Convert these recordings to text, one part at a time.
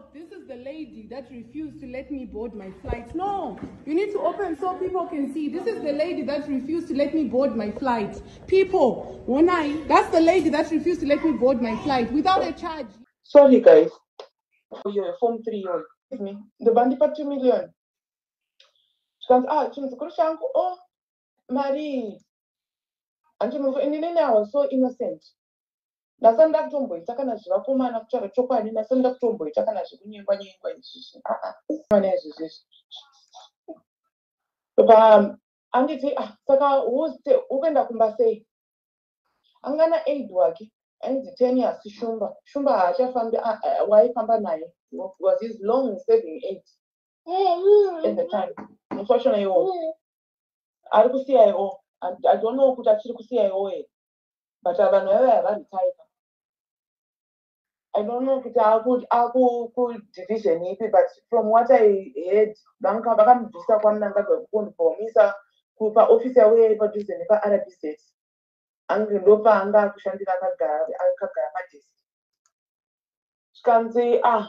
World, this is the lady that refused to let me board my flight. No, you need to open so people can see. This is the lady that refused to let me board my flight. People, when I, that's the lady that refused to let me board my flight without a charge. Sorry, guys. For your form three year Give me the bandipa two million. She goes, ah, chimzukuru shangu, oh, Marie. And I was so innocent. Ndasanda kutomboita kana zvevakomana kutaura chokwadi ndasanda kutomboita kana zvekunyengwa nyengwa izvizvi aa izvizvizvi pa anditi ah, saka ukuenda kumba sei? Angana aid wake ainzi ten years shumba. Shumba haachafambi waifamba naye. Was his long saving aid at the time. Unfortunately ari kusiyaiwo i don't know kuti achiri kusiyaiwo here but vanhu vaiva havaritaika I don't know kuti aku aku kudivision ipi but from what I heard vanga vakamubvisa kwamunangagwa kundibhomisa kupa ofisi yavo yai padhuze nepaRBZ ange ndopaanga kushandira akagara akagara padesk. Zvikanzi ah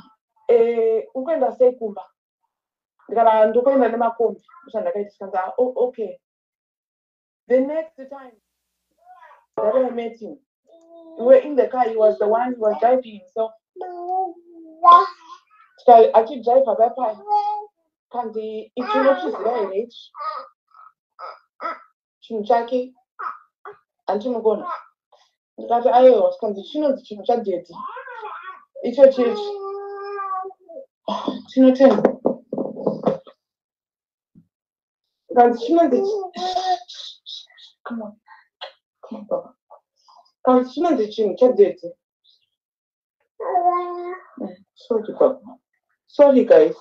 eh, ukuenda sei kumba? Ndikava ndokuenda nemakombi zvandakaita zvikanzi ah, okay. The next time that I met him we were in the car he was the one who was driving himself. Achidhraivha papai kanzi ichinochiziva here ichi chinhu chake handinogona ndikati aiwa chikanzi chinonzi chinhu chadhedhi icho chechi chinotenga kanzi chinonzi kanzi chinonzi chinhu chadhedhi sorry baba sorry guys.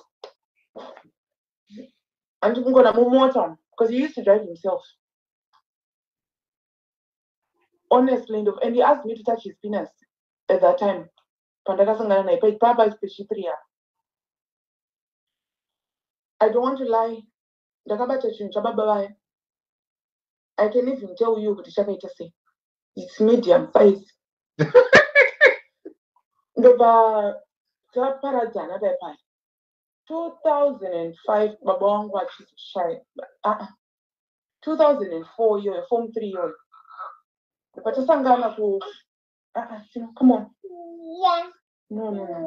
Andikungona mumota because he used to drive himself. Honestly and he asked me to touch his penis at that time. Pandakasangana naye paipapa pechitria i don't want to lie. Ndakabata chinhu chababa vaya i can even tell you what kuti chakaita sei its medium size ndobva taparadzana dai pai 2005 baba wangu achizoshaya aa 2004 iyoyo form three iyoyo patasangana ku aa come on. No no no.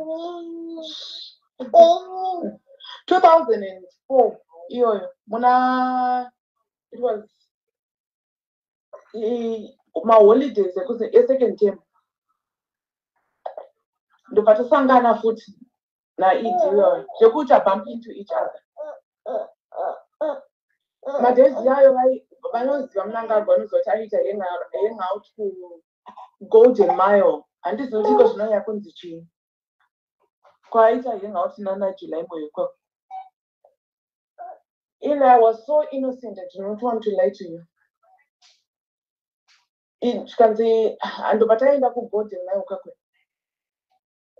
2004 iyoyo muna it was maholidays esecond term. Ndobva tasangana futi naidiyo zvekuti abump into each other. Madhezi yayo vanoziva munangagwa nozoti aita hangout kugolden mile. Handizivi kuti iko zvinonyaya kunzi chii kwaaita hangout nanajuly moyo ikoko and i was so innocent i do not want to lie to you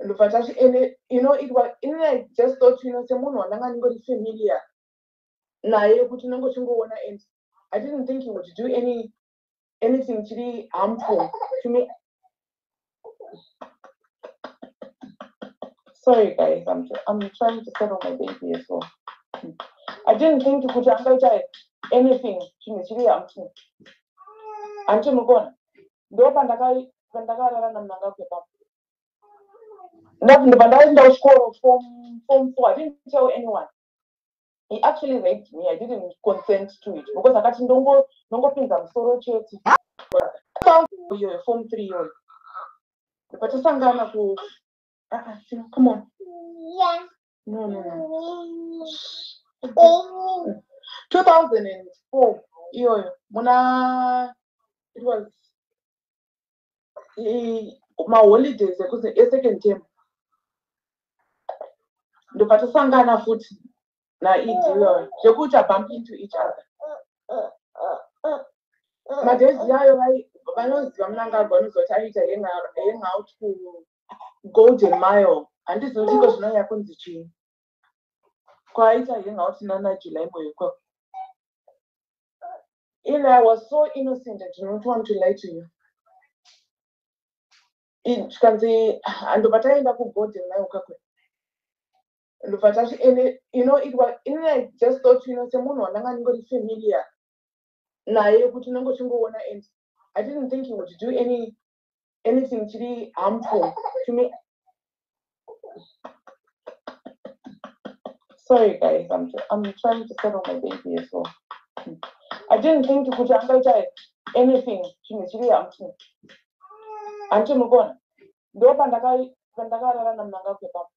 ndobva tati and you know it was in i just thought you know semunhu wandanga ndingori familiar naye kuti unenge and i didn't think he would do any anything chiri harmful to me. Sorry guys i'm, I'm trying to settle my baby as well. I didn't think kuti angaita anything chinhu chiri harmful handimukona ndo pandakarara namunangakwepapo ndabva ndaenda kuchikoro form form four. I didn't tell anyone. He actually raped me. I didn't consent to it because akati ndongopinza musoro chete. Iyoyo form three iyoyo patasangana ku come on. No no no. 2004 iyoyo muna it was maholidays esecond term. Ndobva tasangana futi naidiyo zvekuti abump into each other. Madhezi yayo vanoziva munangagwa nozoti aita hangout kugolden mile. Handizivi kuti iko zvinonyaya kunzi chii kwaaita hangout nanajuly moyo ikoko in i was so innocent i did not want to lie to you. Zvikanzi handobva taenda kubhodhing nayo kakwe ndobva tachi ende you know it was in i just thought you know semunhu wandanga ndingori familiar naye kuti and i didn't think he would do any anything chiri harmful to me. Sorry guys i'm, I'm trying to settle my baby as well i didn't think kuti angaita anything. Chinhu hanti mukona. Ndo pandaka- pandakarara namunanga kwepapo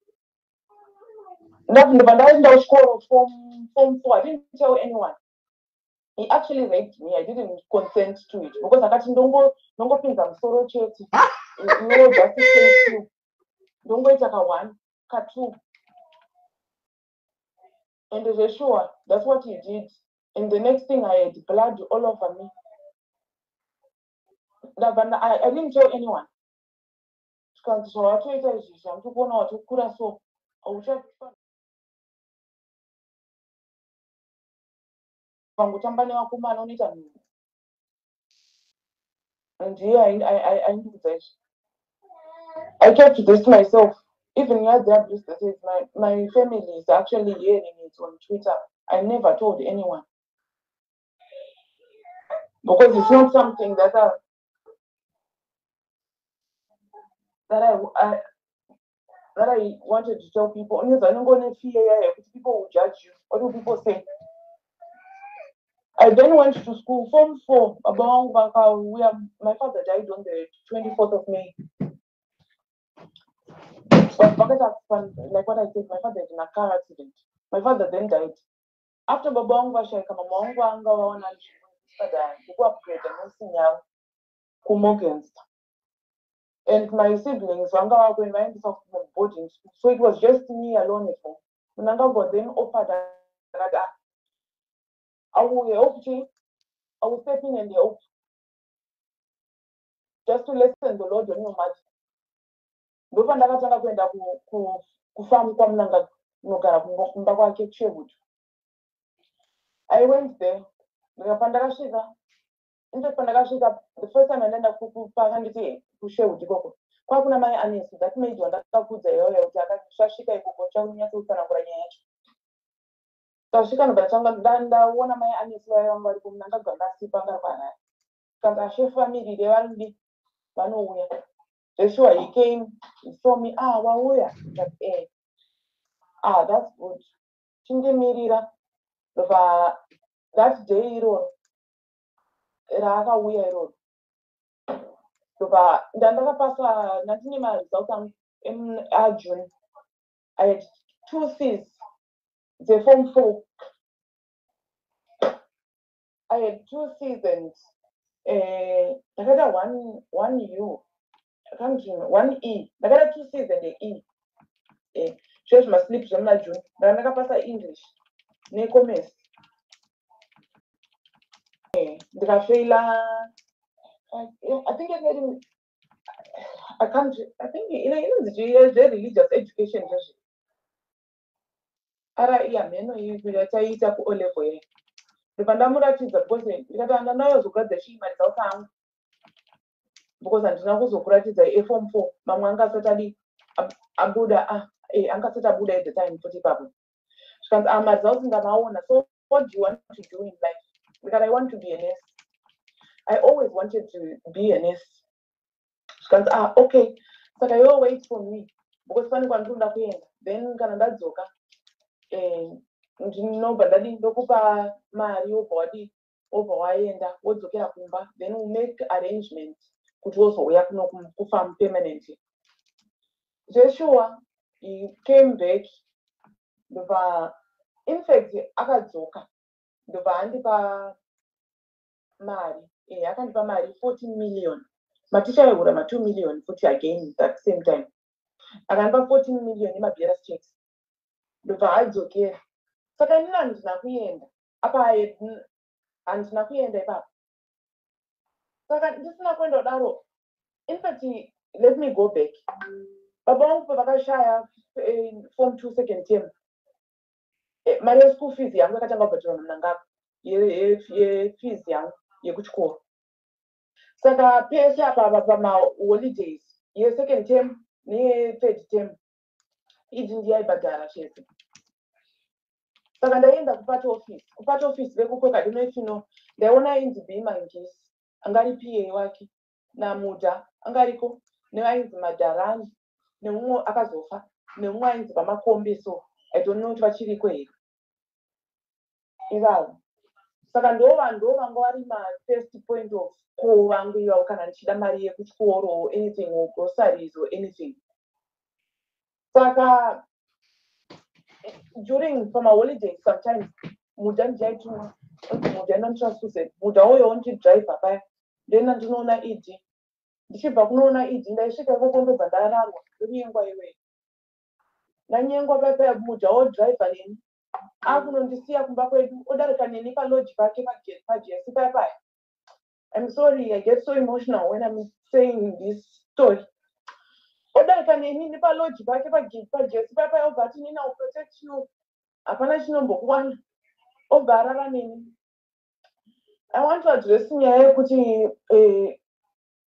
ndabva ndaenda kuchikoro form form four. I didn't tell anyone. He actually raped me. I didn't consent to it. Because I'm telling you, don't go, don't go, akati ndongo- ndongopinza musoro chete no just to say ndongoita ka one ka two. And zvesure that's what he did and the next thing i had blood all over me. Nda- I, i didn't tell anyone. Nhumbu ndiye aindiudza izvi i kept this to myself even here there businesses my, my family is actually hearing it on twitter. I never told anyone because it's not something that i that i, I that i wanted to tell people unyoza ningone fear yayo yekuti people will judge you what will people say I then went to school, Form 4, about where my father died on the 24th of May. But like what I said, my father is in a car accident. My father then died. After Baba wangu ashaika mama And my siblings vanga wako vaendesa ku boarding school. So it was just me alone got offered I will help you. I will step in and help. Just to listen the Lord i went there ndika pandakasvika inde pandakasvika the first time andaenda pakanditi kushewood ikoko kwakuna mai anesi that maid wandakakudza iyoyo kuti akasvika ikoko chakunyatsoutsanangura nyaya yacho. Tasvika ndobva nda- ndaona mai anesi vaya vanga varipo ndangabva ndasipa ngakwanaya kanzi shefamily revaridi vanouya. Joshua, he came, he saw me, ah, wauya, like, eh, ah, that's good. Chindemirira, ndobva that day iroro, raakauya iroro, ndobva ndandakapasa, ndandine maresults em- ajune. I had two C's, dzeform four. I had two C's and uh, ndakaita one, one U, I can't remember, one E, ndakaita two C's and E. Zviro zvimaslip zvemuna June, ndakapasa English. Necommerce. Eh, ndikafeila I, yeah, I think I made I can't I think you know you know the the religious education. Ara iya mheno iyi yataiita ku O level ye. Ndobva ndamuratidza because ndikati handana yozogadzira chiimari results angu. Because handina kuzokuratidza eform four mamwe anga asati adi ab- abuda ah eh anga asati abuda at the time futi ipapo. Zvikanzi ah maresults ndamaona so what do you want to do in life? Because I want to be a nurse. I always wanted to be a nurse. Zvikanzi ah okay saka you wait for me because when you pane kwandinoda kuenda then kana ndadzoka eh, ndinobva ndadi ndokupa mari wobva wadi wobva waenda wodzokera kumba then we make arrangement kuti wozouya kuno kufarm permanently joshua he came back ndobva in fact akadzoka ndobva andipa mari eh, akandipa mari 14 million. Maticha aihura ma2 million futi again that same time. Akandipa 14 million yemabieras checks. Ndobva adzokera saka inini handina kuenda. Apa handina kuenda ipapo. Saka ndisina kuenda kudaro. Infact let me go back. Baba vangu pavakashaya eh, form two second term mari yeschool fees yangu yakatanga ye- ye- yefees yangu yekuchikoro saka pese apa pamaholidays yesecond term neyethird term idzi ndiyaibhadhara chese saka ndaienda kupata office. Kupata office vekukwekadinoifino ndaiona inzi bhimangesi angari pa wake namudha angariko nevainzi madharani nemumwe akazofa nemumwe ainzi pamakombe so i don't know kuti vachiriko here ivavo saka ndo vanhu ndo vanga vari mafirst point of call vangu ivavo kana ndichida mari yekuchikoro or anything or groceries or anything. Saka during pamaholidays sometimes mudha ndichaituma unzi mudha inonitira susan mudha uyo ndidhiraivha paya. Ndoenda ndinoona id ndichibva kunoona id ndaisvika ikoko ndobva ndararwa ndonyengwa iweyo ndanyengwa paipai mudha wodhiraivha neni akunondisiya kumba kwedu odarika neni paloji pake pajesi paipai i'm sorry i get so emotional when i'm saying this story. Odarika neni nepaloji pake pajesi paipai obva ati nina uprotect you. Hapana chinombokuwana obva arara neni i want to address nyaya yekuti eh,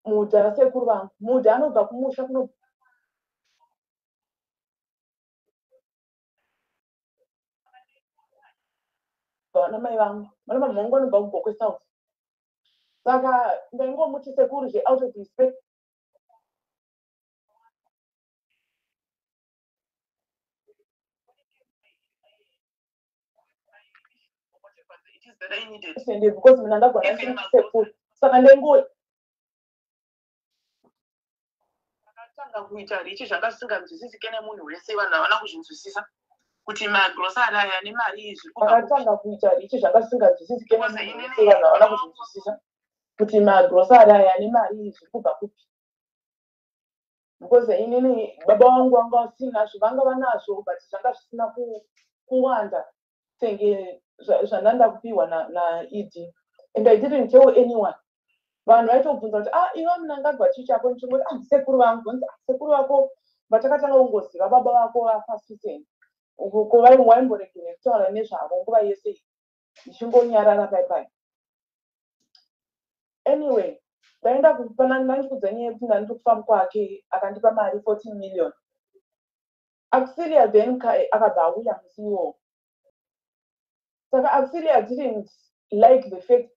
mudha rasekuru vangu mudha anobva kumusha vana mai vangu. Vana mama vangu vanobva kugokwe south saka ndaingomuti sekuru zve out of respect because mina ndimuti sekuru. Saka ndaingo akatanga kuita richi zvanga zvisinganzwisisike nemunhu wese vanhu havana kuzvinzwisisa kuti magrosari aya nemari izvi kubva kupi. akatanga kuita richi zvanga zvisinganzwisisike nemunhu wese vanhu havana kuzvinzwisisa kuti magrosari aya nemari izvi kubva kupi. Because inini baba vangu vanga vasinazvo vanga vanazvo but zvanga zvisina ku- kuwanda. Senge zva- zvandanda kupiwa na- naed and i didn't tell anyone. Vanhu vaitobvunza kuti ah iva munangagwa chii chako ndichingoti ah sekuru vangu "Ah, sekuru vako vatakatanga kungoziva baba vako vafa sweden uko waimboregere kutaura nezvavo nguva yese iyi ndichingonyarara paipai anyway ndaenda ndandikudza yekuti ndandiri kwake akandipa mari 14 million. Auxilia then ka- akabva auya musi iwowo saka auxilia didn't like the fact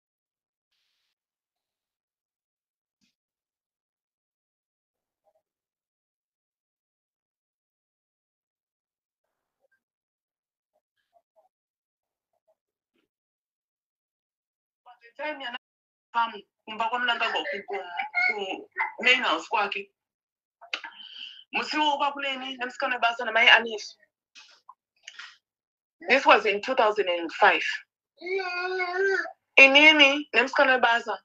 time yana famu kumba kwamunangagwa kumain house kwake musi wowo kwakuneni nemusikana webasa namai anesu this was in 2005 inini nemusikana webasa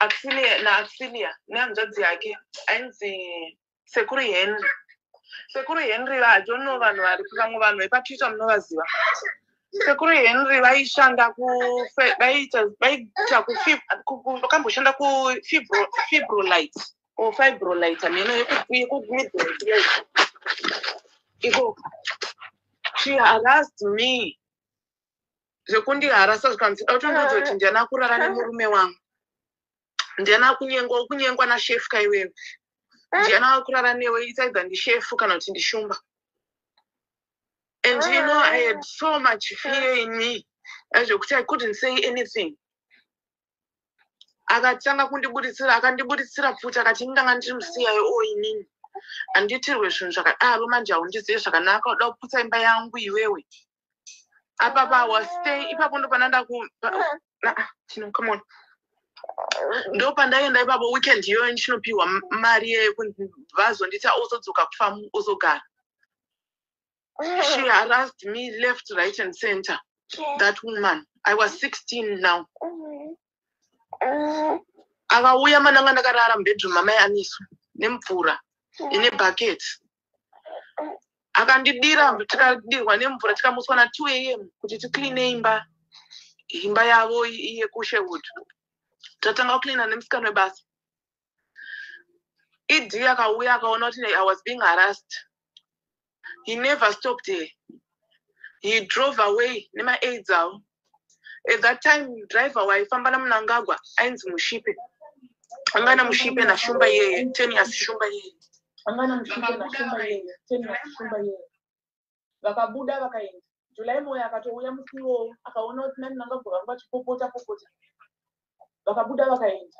Auxilia- naaxilia nehanzvadzi yake ainzi sekuru henry. Sekuru henry i don't know vanhu vari vamwe vanhu vepatwitter munovaziva sekuru henry vaishanda ku- fe- vaiita vaiita kufi- ku- ku- vakamboshanda kufibrolite or fibrolite meno yekugwidhira ikoko she harassed me. Zvekundiharasa zvikanzida kutondoudza kuti ndiana kurara nemurume wangu. Ndiana kunyengwa kunyengwa nashefu kaiwewe ndiana kurara newe it's either ndishefu kana kuti ndishumba and you know i had so much fear in me zvekuti i couldn't say anything. Akatanga kundibuditsira akandibuditsira futi akati ndanga ndirimusiyayo o inini? Handiitirwe zvinhu zvakadaro manje haundizivi zvakanaka uda kuputsa imba yangu iwewe. Apapa wastay ipapo ndo pananda ku pa- na- chino come on. Ndo pandaienda ipapo weekend iyoyo ndichinopiwa mari yekuti vazondita uzodzoka kufamu uzogara she harassed me left right and center. That woman. I was 16 now. Akauya mananga ndakarara mubedroom mamai anisu nemvura ine bucket akandidira tikadirwa nemvura tikamuswa na2 am kuti tikline imba. Imba yavo yekusherwood tatanga kuklina nemusikana webasa id akauya akaona kuti i was being harassed he never stopped. Here he drove away nemaaids avo at that time driver waifamba namunangagwa ainzi mushipe. Angana mushipe nashumba yeye tenias shumba yeye. Angana mushipe nashumba yeye tenias shumba yeye. Vakabuda vakaenda. Julai moyo akatouya musi iwowo akaona kuti nani nangagwa vangu vachipopota popota. Vakabuda vakaenda.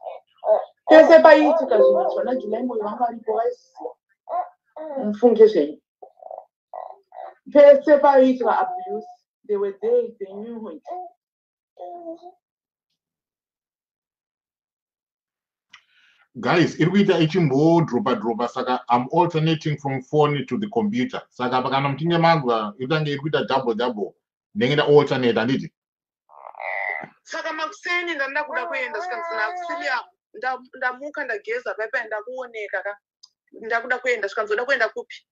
Pese paiitika zvinhu zvona julai moyo vanga varipo vaiziva mufunge zvenyu pese paiitika abuse they were there they knew it. Guys iri kuita ichimbodropa dropa saka am alternating from phone to the computer. Saka kana muchinge manzwa itange iri kuita double double ndenge nda alternate handiti saka makuseni ndandida kuda kuenda svikanzina kusilia ndamuka ndageza paipai ndakuoneka ka. Ndakuda kuenda svikanzoda kuenda kupi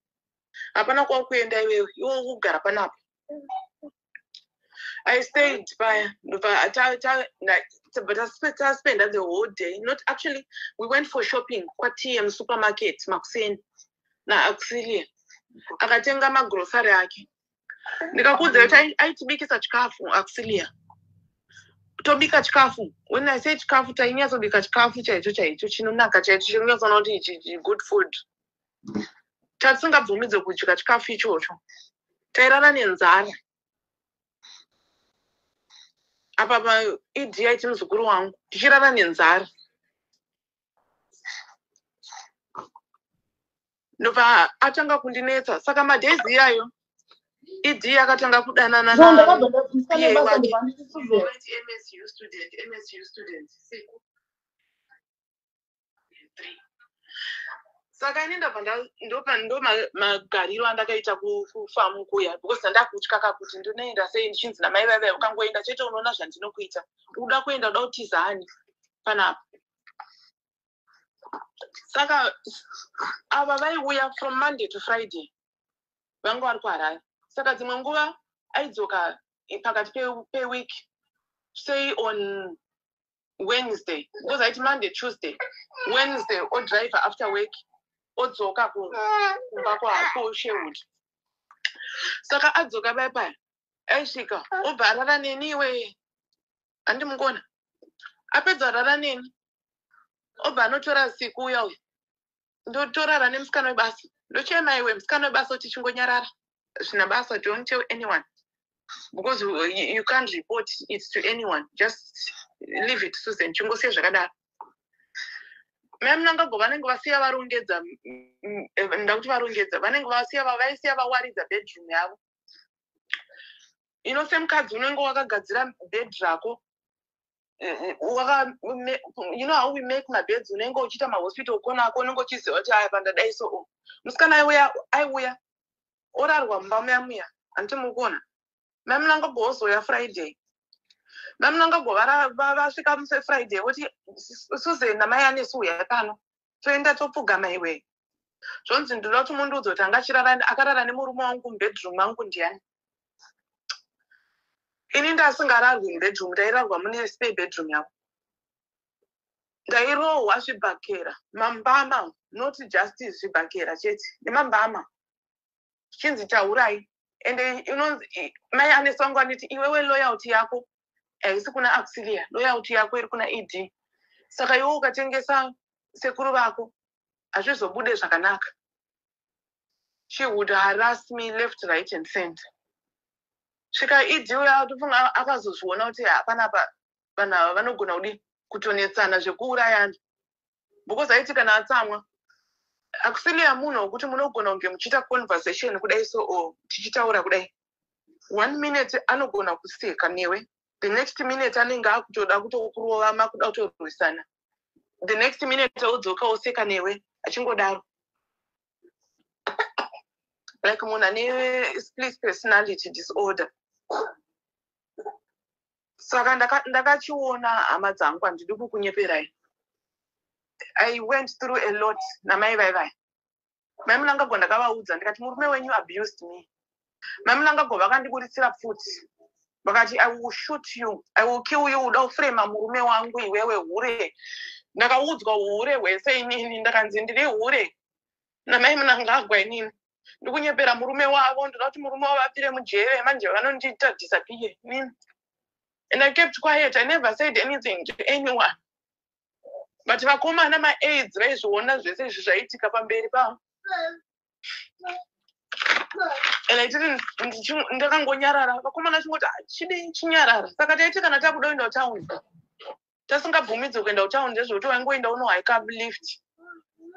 hapana kwa kuenda iwewe iwe kugara panapo. I stayed paya but taspenda the whole day. Not actually we went for shopping kwatm supermarket makuseni naaxilia akatenga magrosari ake. Ndikakuudza kuti aitibikisa chikafu axilia tobika chikafu. When i say chikafu tainyatsobika chikafu chaicho chaicho chinonaka chaicho chinonyatsoona kuti ichi good food tatisingabvumidze kudya chikafu ichocho. Tairara nenzara. Apa paidi yaiti muzukuru wangu tichirara nenzara. Ndobva atanga kundinetsa saka madhezi iyayo idi yakatanga kudanana saka ini ndabva ndo magariro andakaita kufamu kuya because ndakutya kakuti ndinoenda sei ndichinzi namai vaivai ukangoenda chete unoona zvandinokuita. Uda kuenda uda kutiza hani panapa. Saka ava vaiuya from monday to friday vanga vari kuharari saka dzimwe nguva aidzoka pakati peweek say on wednesday because aiti monday tuesday wednesday odriver after work odzoka kumba kwashewood saka adzoka pai aisvika obva arara neni iwe? Handimugona apedza rara neni? Obva anotora siku uya uyu ndotorara nemusikana webasa ndochema iwe musikana webasa kuti chingonyarara zvina basa don't tell anyone. Because you can't report it to anyone. Just leave it susan. Chingosiya zvakadaro mai munangago vanenge vasiya varongedza nda kuti varongedza vanenge vasiya vaisiya vawaridza bedroom yavo. Ino semukadzi unenge wakagadzira bed rako you know how we make mabeds unenge uchiita mahospital konako unenge uchiziva kuti aya pandadai so musikana aiuya aiuya orarwa mumba muya muya kuona. Mai munangago wozoya friday mai munangago vasvika muse friday voti susan namai anesi uya pano toenda topfugama iwe. Zvonzi ndoda kuti mundiudza kuti akarara nemurume wangu mubedroom mangu ndiani. Ini ndasingararwi mubedroom ndairarwa mune spay bedroom yavo ndairohwa zvibhakera mambama not just zvibhakera chete nemambama. Chinzi taurai ende inonzi mai anesi wangu aniti iwewe loyalty yako haisi kuna auxilia loyalty yako iri kuna ed saka iwe ukatengesa sekuru vako hazvizobude zvakanaka. She would harass me left right and center. Svika ed uya tofunga akazozviona kuti hapanapa vanhu ava vanogona kudi kutonetsana zvekuurayana because aiti kana atsamwa akusilia munhu wekuti munogona kunge muchiita conversation kudai so o tichitaura kudai. One minute anogona kuseka newe the next minute anenge akutoda kutokurovama kuda kutorwisana. The next minute odzoka oseka newe achingodaro. Like munhu ane split personality disorder. Saka ndakachiona hama dzangu handidi kukunyeperai. I went through a lot namai vaivai mai munangago ndakavaudza ndikati murume wenyu abused me. Mai munangago vakandiburitsira pfuti vakati i will shoot you. I will kill you. Uda kufrema murume wangu iwewe hure. Ndakaudzwa hure hwese inini. Ndakanzi ndiri hure. Namai munangagwa inini. Ndikunyepera murume wavo ndoda kuti murume wavo apfire mujere manje vanondiita disappear nini and i kept quiet. I never said anything to anyone. But vakomana maaids vaizviona zvese izvi zvaiitika pamberi pavo and i didn't ndakangonyarara. Vakomana chingoti "Ah, chidi chinyarara? Saka taiti kana takuda kuenda kutaundi tasingabvumidzwi kuenda kutaundi ndezvekuti waingoenda unohaika lift.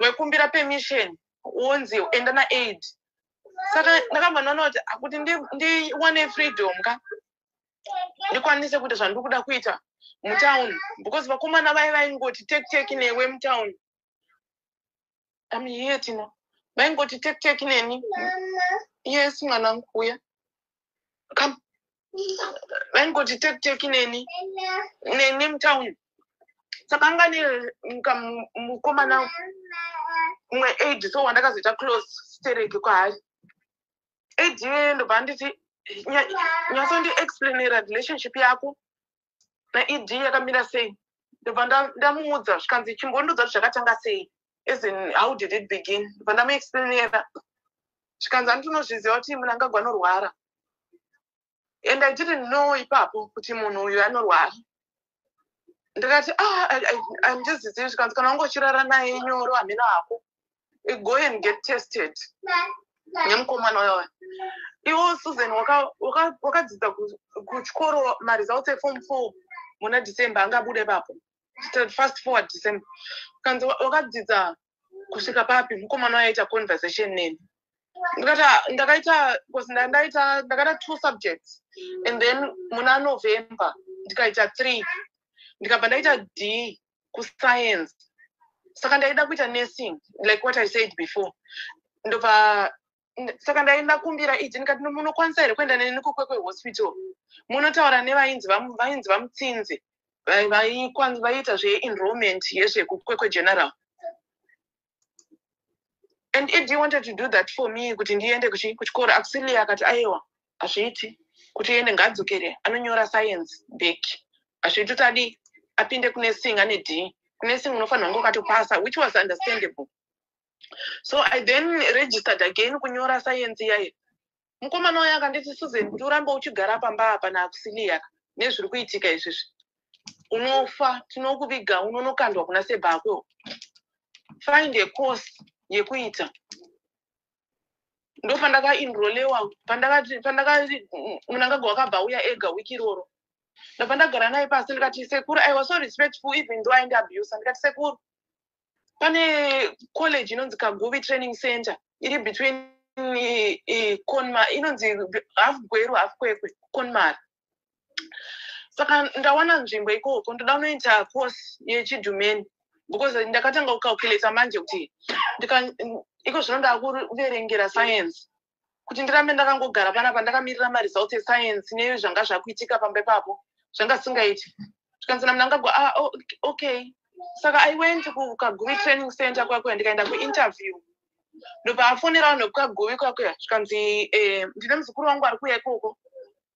Waikumbira permission wonzi enda naaid. Saka ndakabva ndaona kuti akuti ndi- ndiwane freedom ka? Ndikwanise kuita zvandiri kuda kuita mutauni because vakomana vai vaingoti tekiteki newe mutauni am here tina vaingoti tekiteki neni yes mwanangu uya kam vaingoti tekiteki neni neni mutauni saka anga ne nka- mukomana mumwe aid so wandakazoita close stereki kwaari aid iyeyo ndobva nditi nyatsondi-explainera relationship yako naed yakamira sei. Ndobva nda- ndamuudza zvikanzi chimbondudza kuti zvakatanga sei as in how did it begin? Ndobva ndamuexplainera zvikanzi handinozviziva kuti munhu angagwa anorwara and i didn't know ipapo kuti munhu uyu anorwara. Ndikati ah, handizizivi zvikanzi kana wangochirara naye nyoro hamina hako. Go and get tested. Nemukomana wayo iwo susan waka- waka- wakadzidza ku- kuchikoro maresults eform four muna december angabude papo fast forward december kanzi wa- wakadzidza kusvika papi mukomana wayaita conversation neni ndikati "Ah, ndakaita because nda- ndaita ndakaita two subjects and then muna november ndikaita three ndikabva ndaita d kuscience saka ndaida kuita nursing like what i said before ndobva saka ndaenda kumbira idzi ndikati munokwanisa here kuenda neni kukwekwe hospital munotaura nevainzi vainzi vamutsinzi vaiita zveenrollment yezvekukwekwe general and id wanted to do that for me kuti ndiende kuchi- kuchikoro akusilia akati aiwa hazviiti. Kuti ende ngaadzokere anonyora science back. Hazviiti kuti adi apinde kunesing ane d. Kunesing unofanira kunge ukatopasa which was understandable. So i then registered again kunyora science yayo mukomana wayo akanditi susan kuti urambe uchigara pamba apa naakusilia nezviri kuitika izvizvi unofa tinokuviga unonokandwa kuna sebhakwe find a course yekuita. Ndo pandakainrolewa pandakati pandakati munangagwa wakabva uya ega wiki iroro. Ndabva ndagara naye pasi ndikati sekuru i was so respectful even though aindi abuse ndikati sekuru pane college inonzi kaguvi training center. Iri between eh, eh, conmar inonzi half gweru half kwekwe conmar saka ndawana nzvimbo ikoko ndoda kunoita course yechidhumeni because ndakatanga kucalculata manje kuti iko zvino ndakuverengera science. Kuti ndirambe ndakangogara panapa ndakamirira maresults escience nezvanga zvakuitika pamba ipapo zvanga singaiti zvikanzina munhu angagwa ah, okay. Saka i went kukaguvi training center kwakweya ndikaenda kuinterview. Ndobva afonera vanhu vekukaguvi kwakweya zvikanzi eh, ndine muzukuru wangu ari kuya ikoko.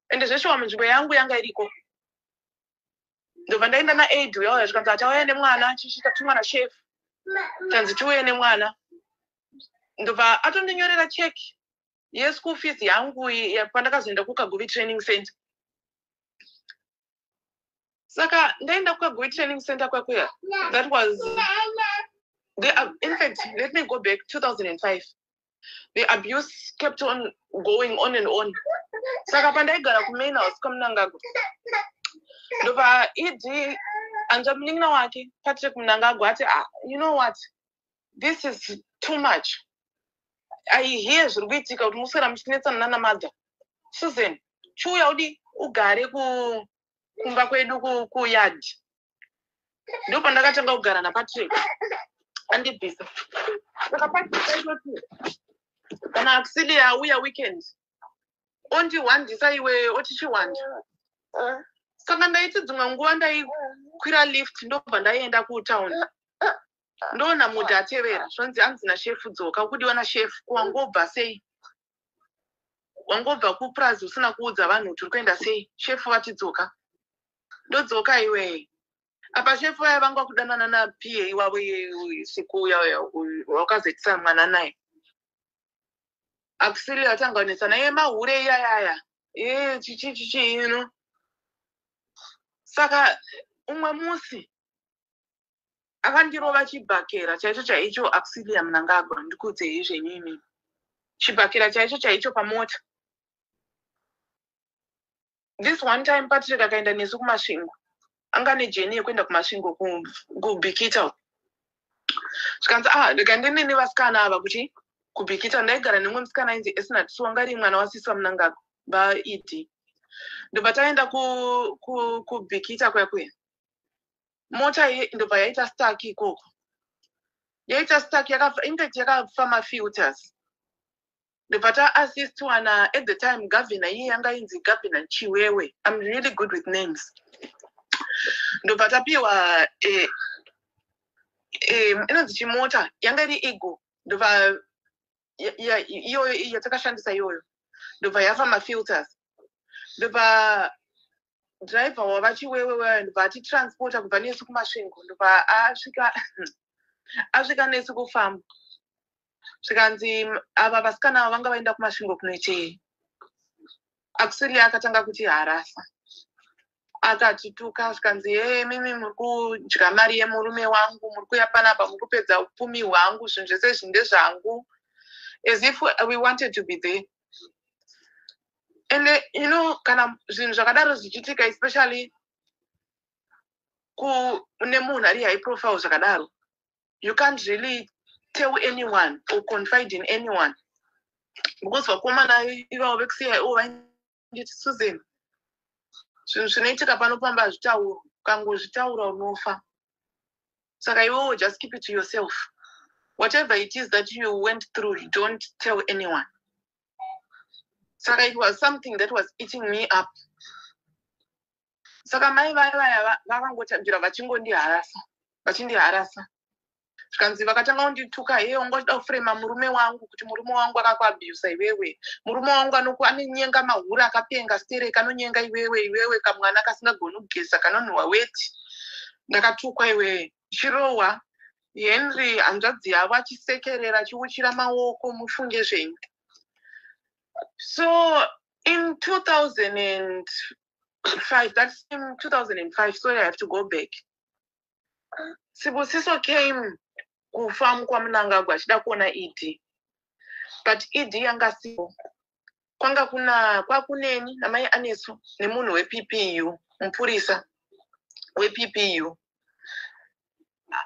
Ende zveshuwa munzvimbo yangu yanga iriko ndobva ndaenda naaid uyauya zvikanzi achauya nemwana chisvika tumwana chef. Tanzi tiuye nemwana ndobva atondinyorera cheki yeschool fees yangu pandakazoenda kukaguvi training center. Saka ndaenda kukaguvi training center kwakweya that was the, in fact let me go back 2005 the abuse kept on going on and on. Saka pandaigara kumain house kwamunangagwa ndobva idi anza munin'ina wake. Patrick munangagwa ati ah, you know what? This is too much. Aihear zviri kuitika kuti muswera muchinetsana nana madha susan chiuya udi ugare ku kumba kwedu ku- kuyard ndo pandakatanga kugara napatrick andibvisa. Saka patrick aitoti kana akusili auya weekend ondiwandisa iwe oti chiwanda saka ndaiti dzimwe nguva ndaikwira lift ndobva ndaienda kutown ndoona mudhi atevera zvonzi hanzi nashefu dzoka kudiwa nashefu wangobva sei? Wangobva kupurazi usina kuudza vanhu kuti uri kuenda sei? Shefu vati dzoka ndodzoka iwe. Apa shefu vaya vanga kudanana na pa wavo siku wakazoitisa mwana naye. Akusiri atanga kunetsana ye mahure iyayaya e chichi chichi ino saka umwe musi akandirova chibhakera chaicho chaicho auxilia munangagwa ndikudze izvenyimi chibhakera chaicho chaicho pamota. This one time patrick akaenda nesu kumasvingo anga nejeni yekuenda kumasvingo ku- kubhikita zvikanzi ah rega ndine nevasikana ava kuti kubhikita ndaigara nemwe musikana ainzi esnat suwangari mwana wasisa munangagwa vaed ndobva taenda ku- ku- kubhikita kwekwe. Mota iyi ndobva yaita stak ikoko. Yaita stak infact yakafa mafilters. Ndobva taassistwa na at the time gavhina iye yanga inzi gavhina chiwewe im really good with names. Ndobva tapiwa eh, eh, inonzi chimota yanga iri igo ndobva iyoyo yatakashandisa iyoyo. Ndobva yafa mafilters ndobva dhiraivha wava chiwewewe ndobva atitransporta kubva nesu kumasvingo ndobva asvika asvika nesu kufamba zvikanzi ava vasikana ava vanga vaenda kumasvingo kunoitei akusiri akatanga kuti harasa. Akatituka zvikanzi ee mimi muri kudya mari yemurume wangu muri kuya panapa muri kupedza upfumi hwangu zvinhu zvese zvi ndezvangu as if we wanted to be there ende you know kana zvinhu zvakadaro zvichiitika especially kune munhu ari high profile zvakadaro you can't really tell anyone or confide in anyone. Because vakomana ivavo vekucia vainditi susan zvinhu zvinoitika panopamba hazvitaurwa ukangozvitaura unofa. Saka iwewo just keep it to yourself. Whatever it is that you went through don't tell anyone saka it was something that was eating me up. Saka mai vaya vaya vakangotambira vachingondiharasa vachindiharasa zvikanzi vakatanga kundituka heye ungoda kufurema murume wangu kuti murume wangu akakuabhiusa iwewe. Murume wangu anoku anenyenga mahura akapenga stereka anonyenga iwewe iwewe kamwana kasingagoni kugeza kanonhuwa weti. Ndakatukwa iwewe chirohwa henry hanzvadzi yavo achisekerera achiuchira maoko mufunge zvenyu so in 2005 that's in 2005 sorry i have to go back. Sibusiso came kufa kwamunangagwa achida kuona ed but ed yanga sipo. Kwanga kuna kwakuneni namai anesu nemunhu weppu mupurisa weppu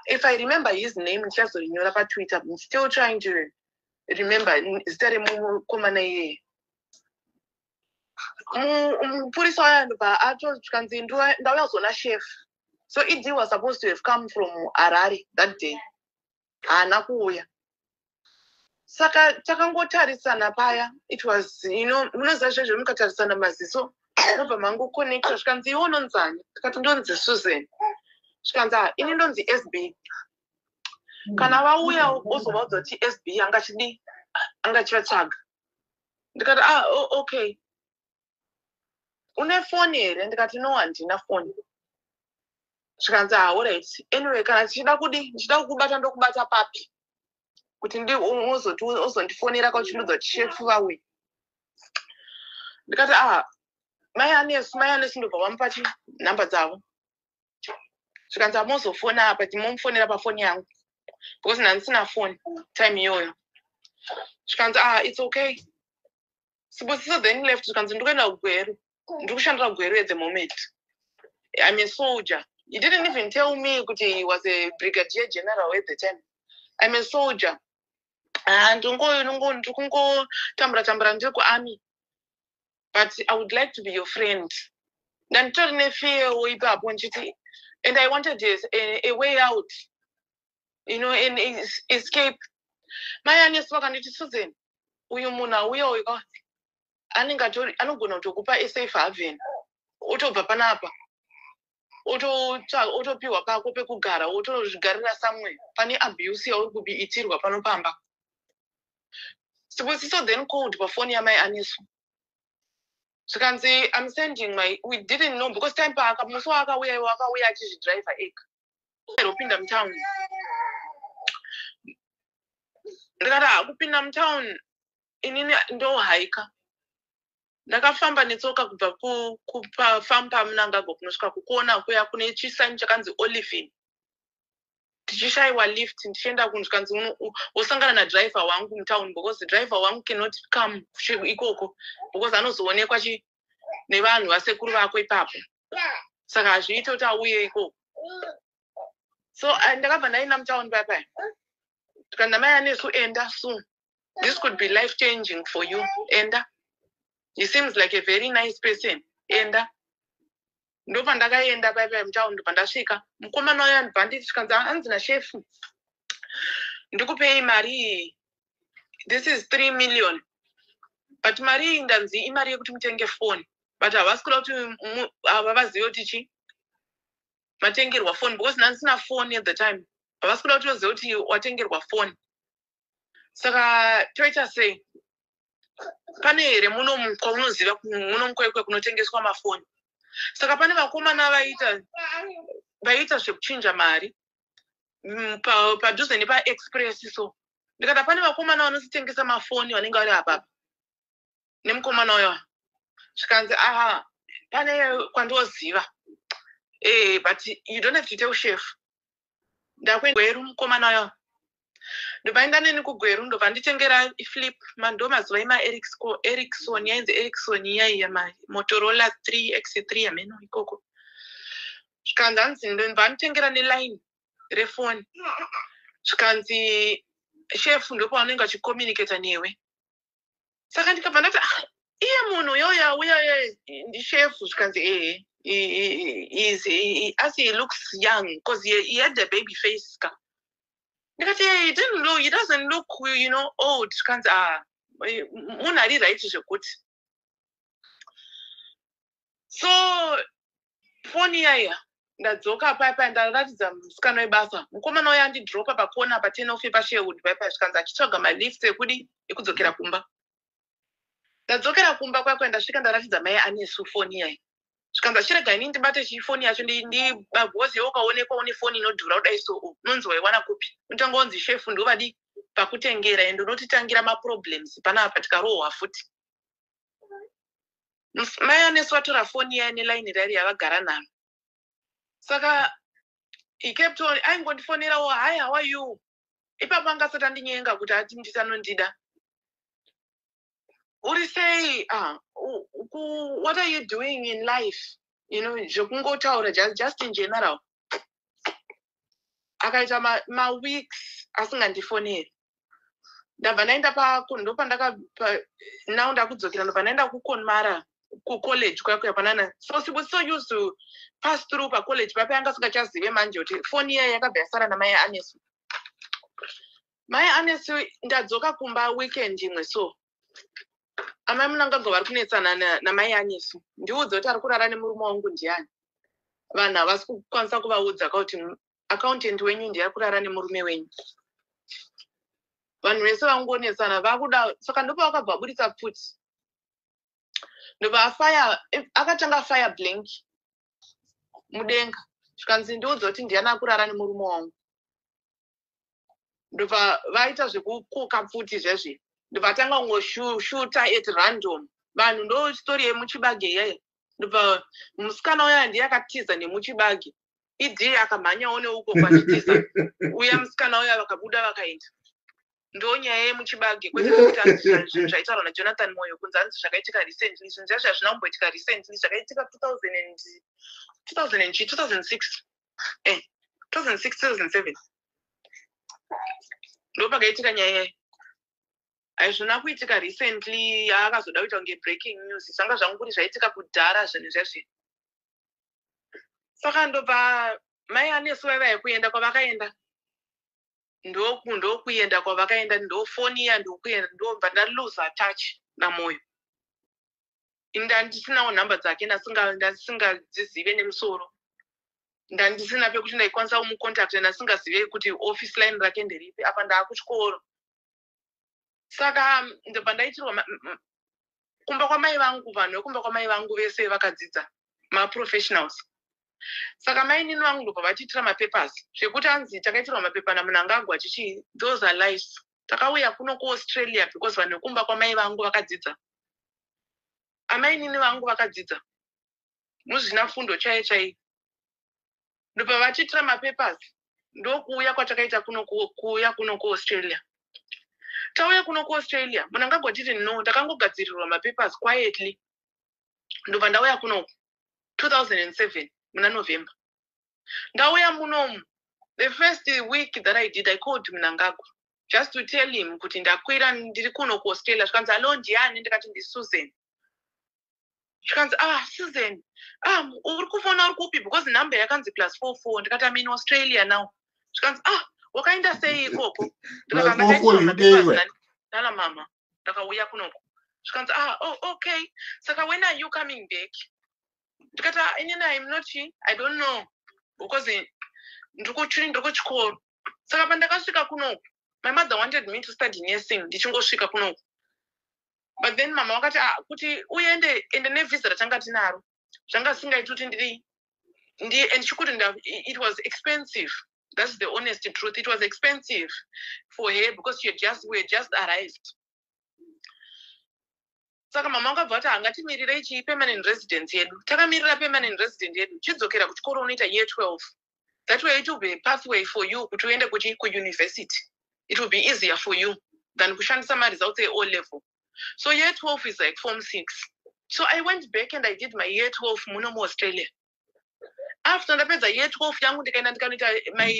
if i remember his name ndichazorinyora patwitter I'm still trying to remember zita remukomana iyeye mupurisa wayo ndobva atozvikanzi ndauya kuzona chef. So ed was supposed to have come from harare that day. Haana kuuya saka takangotarisana paya it was you know munoziva zvezvo mukatarisana maziso. Nobva mangokonekta zvikanzi iwe unonzani tikati ndonzi susan. Zvikanzi ha ini ndonzi sb kana vauya ozovaudza kuti sb angachidi angachivatsvaga ndikati ah okay une foni here? Ndikati no handina foni. Zvikanzi ha allright anyway kana tichida kudi ndichida kukubata ndokubata papi. Kuti uzondifonera kauchinudza kuti shefu vauya ndikati ah mai anesu mai anesu ndobva vamupa chi nhamba dzavo zvikanzi hamuzofona apa timomufonera pafoni yangu because handisina foni time iyoyo zvikanzi ah its okay. Sibusiso then left zvikanzi ndikuenda kugweru at the moment. I'm a soldier. He didn't even tell me kuti he was a brigadier general at the time. I'm a soldier. Ah, ndiri kungotambura tambura ndiri kuarmy. But i would like to be your friend. Ndanditori nefeewo ipapo ndichiti and i wanted a, a, a way out you know an es- escape. Mai anesu vakanditi susan uyu munhu auya uyu oh, anenge atori anogona kutokupa asafe haven. Otobva panapa otopiwa pako pekugara otozvigarira somewhere pane abuse yauri kuitirwa pano pamba sibusiso then called pafoni yamai anesu. Zvikanzi i'm sending my we didn't know because time paaka musi waakauya iwo akauya achizvidhiraivha ega. Ropinda mutown. Ndikati hakupinda mutown inini ndohaika ndakafamba netsoka kubva ku- kupafamba munangagwa kunosvika kukona kuya kune chisaini chakanzi olivin tichishayiwa lift ndichienda kunhu zvikanzi uno- wosangana nadhiraivha wangu mutauni because dhiraivha wangu cannot come ikoko because anozoonekwa chi- nevanhu vasekuru vako ipapo. Saka hazviite kuti auye ikoko. So ah, ndakabva ndaenda mutauni paipai tikati namai anesu enda soon. This could be life changing for you. Enda he seems like a very nice person. Enda. Ndopandakaenda paipai mutaundi pandasvika mukomana uyo chikanzi anzi nashefu ndikupei mari iyi? This is three million. But mari iyi ndanzi imari yekuti mutenge foni but havasi kuda kuti ava vazive kuti chi matengerwa foni because ndandisina foni at the time. Havasi kuda kuti vazive kuti watengerwa foni saka toita sei pane here muno kwamunoziva muno mukwekwe kunotengeswa mafoni? Saka pane vakomana vaita vaita zvekuchinja mari mm, pa- padhuze nepaexpress. So ndikati pane vakomana vanositengesa mafoni vanenge vari apapa nemukomana uyo zvikanzi aha pane kwandoziva. Eh but you don't have to tell chef. Ndakwegweru mukomana uyo ndobva neni kugweru? Ndobva nditengera flip mando mazuva emaerikson yainzi erikson iyaiya mamotorola 3 x 3 yameno ikoko. Zvikanzi hanzi ndobva nditengera neline refoni zvikanzi shefu ndopavanenge vachicommunicata newe saka ndikabva ndati "Ah, iye munhu yoyo auya ndishefu zvikanzi ehe he- he- he- he- as he looks young because he, had a baby face ka ndikati "Eh, he didn't look he doesn't look you know old. Zvikanzi ah eh, munhu ari right zvekuti. So foni iyaiya ndadzoka paipai ndaratidza musikana webasa. Mukomana uya andidhiropa pakona pa10 ofe pasherwood paipai zvikanzi achitsvaga malift ekudi ekudzokera kumba. Ndadzokera kumba kwakwe ndasvika ndaratidza mai anesu foni iyai zvikanzi achirega ini ndibate chifoni yacho ndibaghozi wakaonekwa une foni inodhura kudai so unonzi waiwana kupi unotanga unzi shefu ndovadi pakutengera ende unotitangira maproblems panapa tikarohwa futi. Mai anesu vatora foni iyai nelaini rari yavagara naro. Saka he kept on aingondifonerawo hi how are you? Ipapo angasati andinyenga kuti ati ndisanondida uri sei? Ah, what are you doing in life? You know zvekungotaura just, just in general. Akaita ma- maweeks asingandifoneri. Ndabva ndaenda pako ndopandaka nao ndakudzokera ndobva ndaenda kukonmara kucollege kwakuya panana. So she was so used to pass through pacollege pape anga singachazive manje kuti foni iya yakabva yasara namai anesu. Mai anesu ndadzoka kumba weekend imwe so amai munangagwa vari kunetsana na- namai anesu ndiudze kuti ari kurara nemurume wangu ndiani? Vanhu havasi kukwanisa kuvaudza kauti accountant wenyu ndiye ari kurara nemurume wenyu. Vanhu vese vangonetsana vakuda saka ndopa vakabva vaburitsa pfuti ndobva afaya akatanga fire blank mudenga. Zvikanzi ndiudze kuti ndiani akurara nemurume wangu? Ndobva vaita zvekukoka pfuti zvezvi ndobva atanga kungoshuta at random. Vanhu ndo stori yemuchibage iyeyo ndobva musikana uya ndiye akatiza nemuchibage idhiye akamhanyawo neuko kwachitiza uya musikana uya vakabuda vakaenda ndo nyaya yemuchibage kwete kuti anzi zva- zvinhu zvaitaurwa najonathan moyo. Kunzi anzi zvakaitika recently. Zvinhu zvacho hazvina kumboitika recently. Zvakaitika 2000 and 2000 and chi 2006 eh 2006 2007 ndo pakaitika nyaya iyayo haizvina kuitika recently yaakazoda kuita kunge breaking news. Zvanga zvanguri zvaitika kudhara zvinhu zvezvi. Saka ndobva mai anesu vaiva yekuenda kwavakaenda. Ndoku ndokuenda kwavakaenda ndofoni iya ndokuenda ndobva ndaluza touch namwoyo ndandisinawo nhamba dzake ndasingadzizive nemusoro. Ndandisina pekuti ndaikwanisa kumukontakta ndasingazive kuti office line rake nderipi. Apa ndaakuchikoro saka ndobva ndaitirwa ma- m- m- kumba kwamai vangu vanhu vekumba kwamai vangu vese vakadzidza maprofessionals. Saka mai nini vangu ndobva vatiitira mapepers zvekuti anzi takaitirwa mapepa namunangagwa tichi those are lives takauya kuno kuaustralia because vanhu vekumba kwamai vangu vakadzidza. Amainini vangu vakadzidza? Muzvina fundo chaiyo chaiyo ndobva vachiitira mapepers ndokuuya kwatakaita kuno ku- kuuya kuno kuaustralia tauya kuno kuaustralia munhu angagotiti no ndakangogadzirirwa mapepers quietly. Ndobva ndauya kunoku 2007 muna november. Ndauya munomu the first week that i did i called mnangagwa just to tell him kuti ndakwira ndiri kuno kuaustralia. Zvikanzi alo ndiani? Ndikati ndisusan zvikanzi ah susan. Ah uri kufona uri kupi? Because nhamba yakanzi plus four four. Ndikati am in australia now. Zvikanzi ah wakaenda sei ikoko? Nana mama ndakauya kunoko zvikanzi ah oh, okay. Saka when are you coming back? Ndikati "Ah, inini im not i don't know. Because ndiri kuchini ndiri kuchikoro saka pandakasvika kunoku my mother wanted me to study nursing ndichingosvika kunoku but then mama wakati "Ah, kuti uende ende nevhisa ratanga tinaro? Zvanga zvisingaiti kuti ndiri ndi and chikuti it was expensive that's the honest truth. It was expensive for her because she had just we had just arrived. Saka mama wakabva kuti hangatimirire ah, chii permanent residence yedu. Takamirira permanent resident yedu chidzokera kuchikoro unoita year 12 that way it will be a pathway for you kuti uende kuchi kuuniversity. It will be easier for you than kushandisa maresults e-o level. So year 12 is like form 6 so i went back and i did my year 12 muno muaustralia after ndapedza year 12 yangu ndikaenda ndikanoita my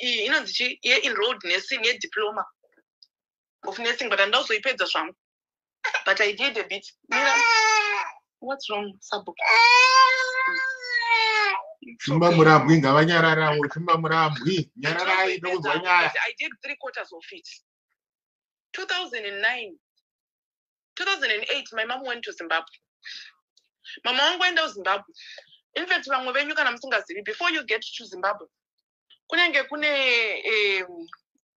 inonzi chi ye-enrolled nursing yediploma of nursing but handauzoipedza zvangu but i did a bit Mira, what's wrong sabu Chimba murambwi ngavanyararawo chimba murambwi nyararai ndokuzwa nyaya I did three quarters of it. 2009, 2008, my mom went to Zimbabwe. Mama wangu aenda kuZimbabwe. In fact, vamwe venyu kana musingazivi, before you get to Zimbabwe, kunenge kune um,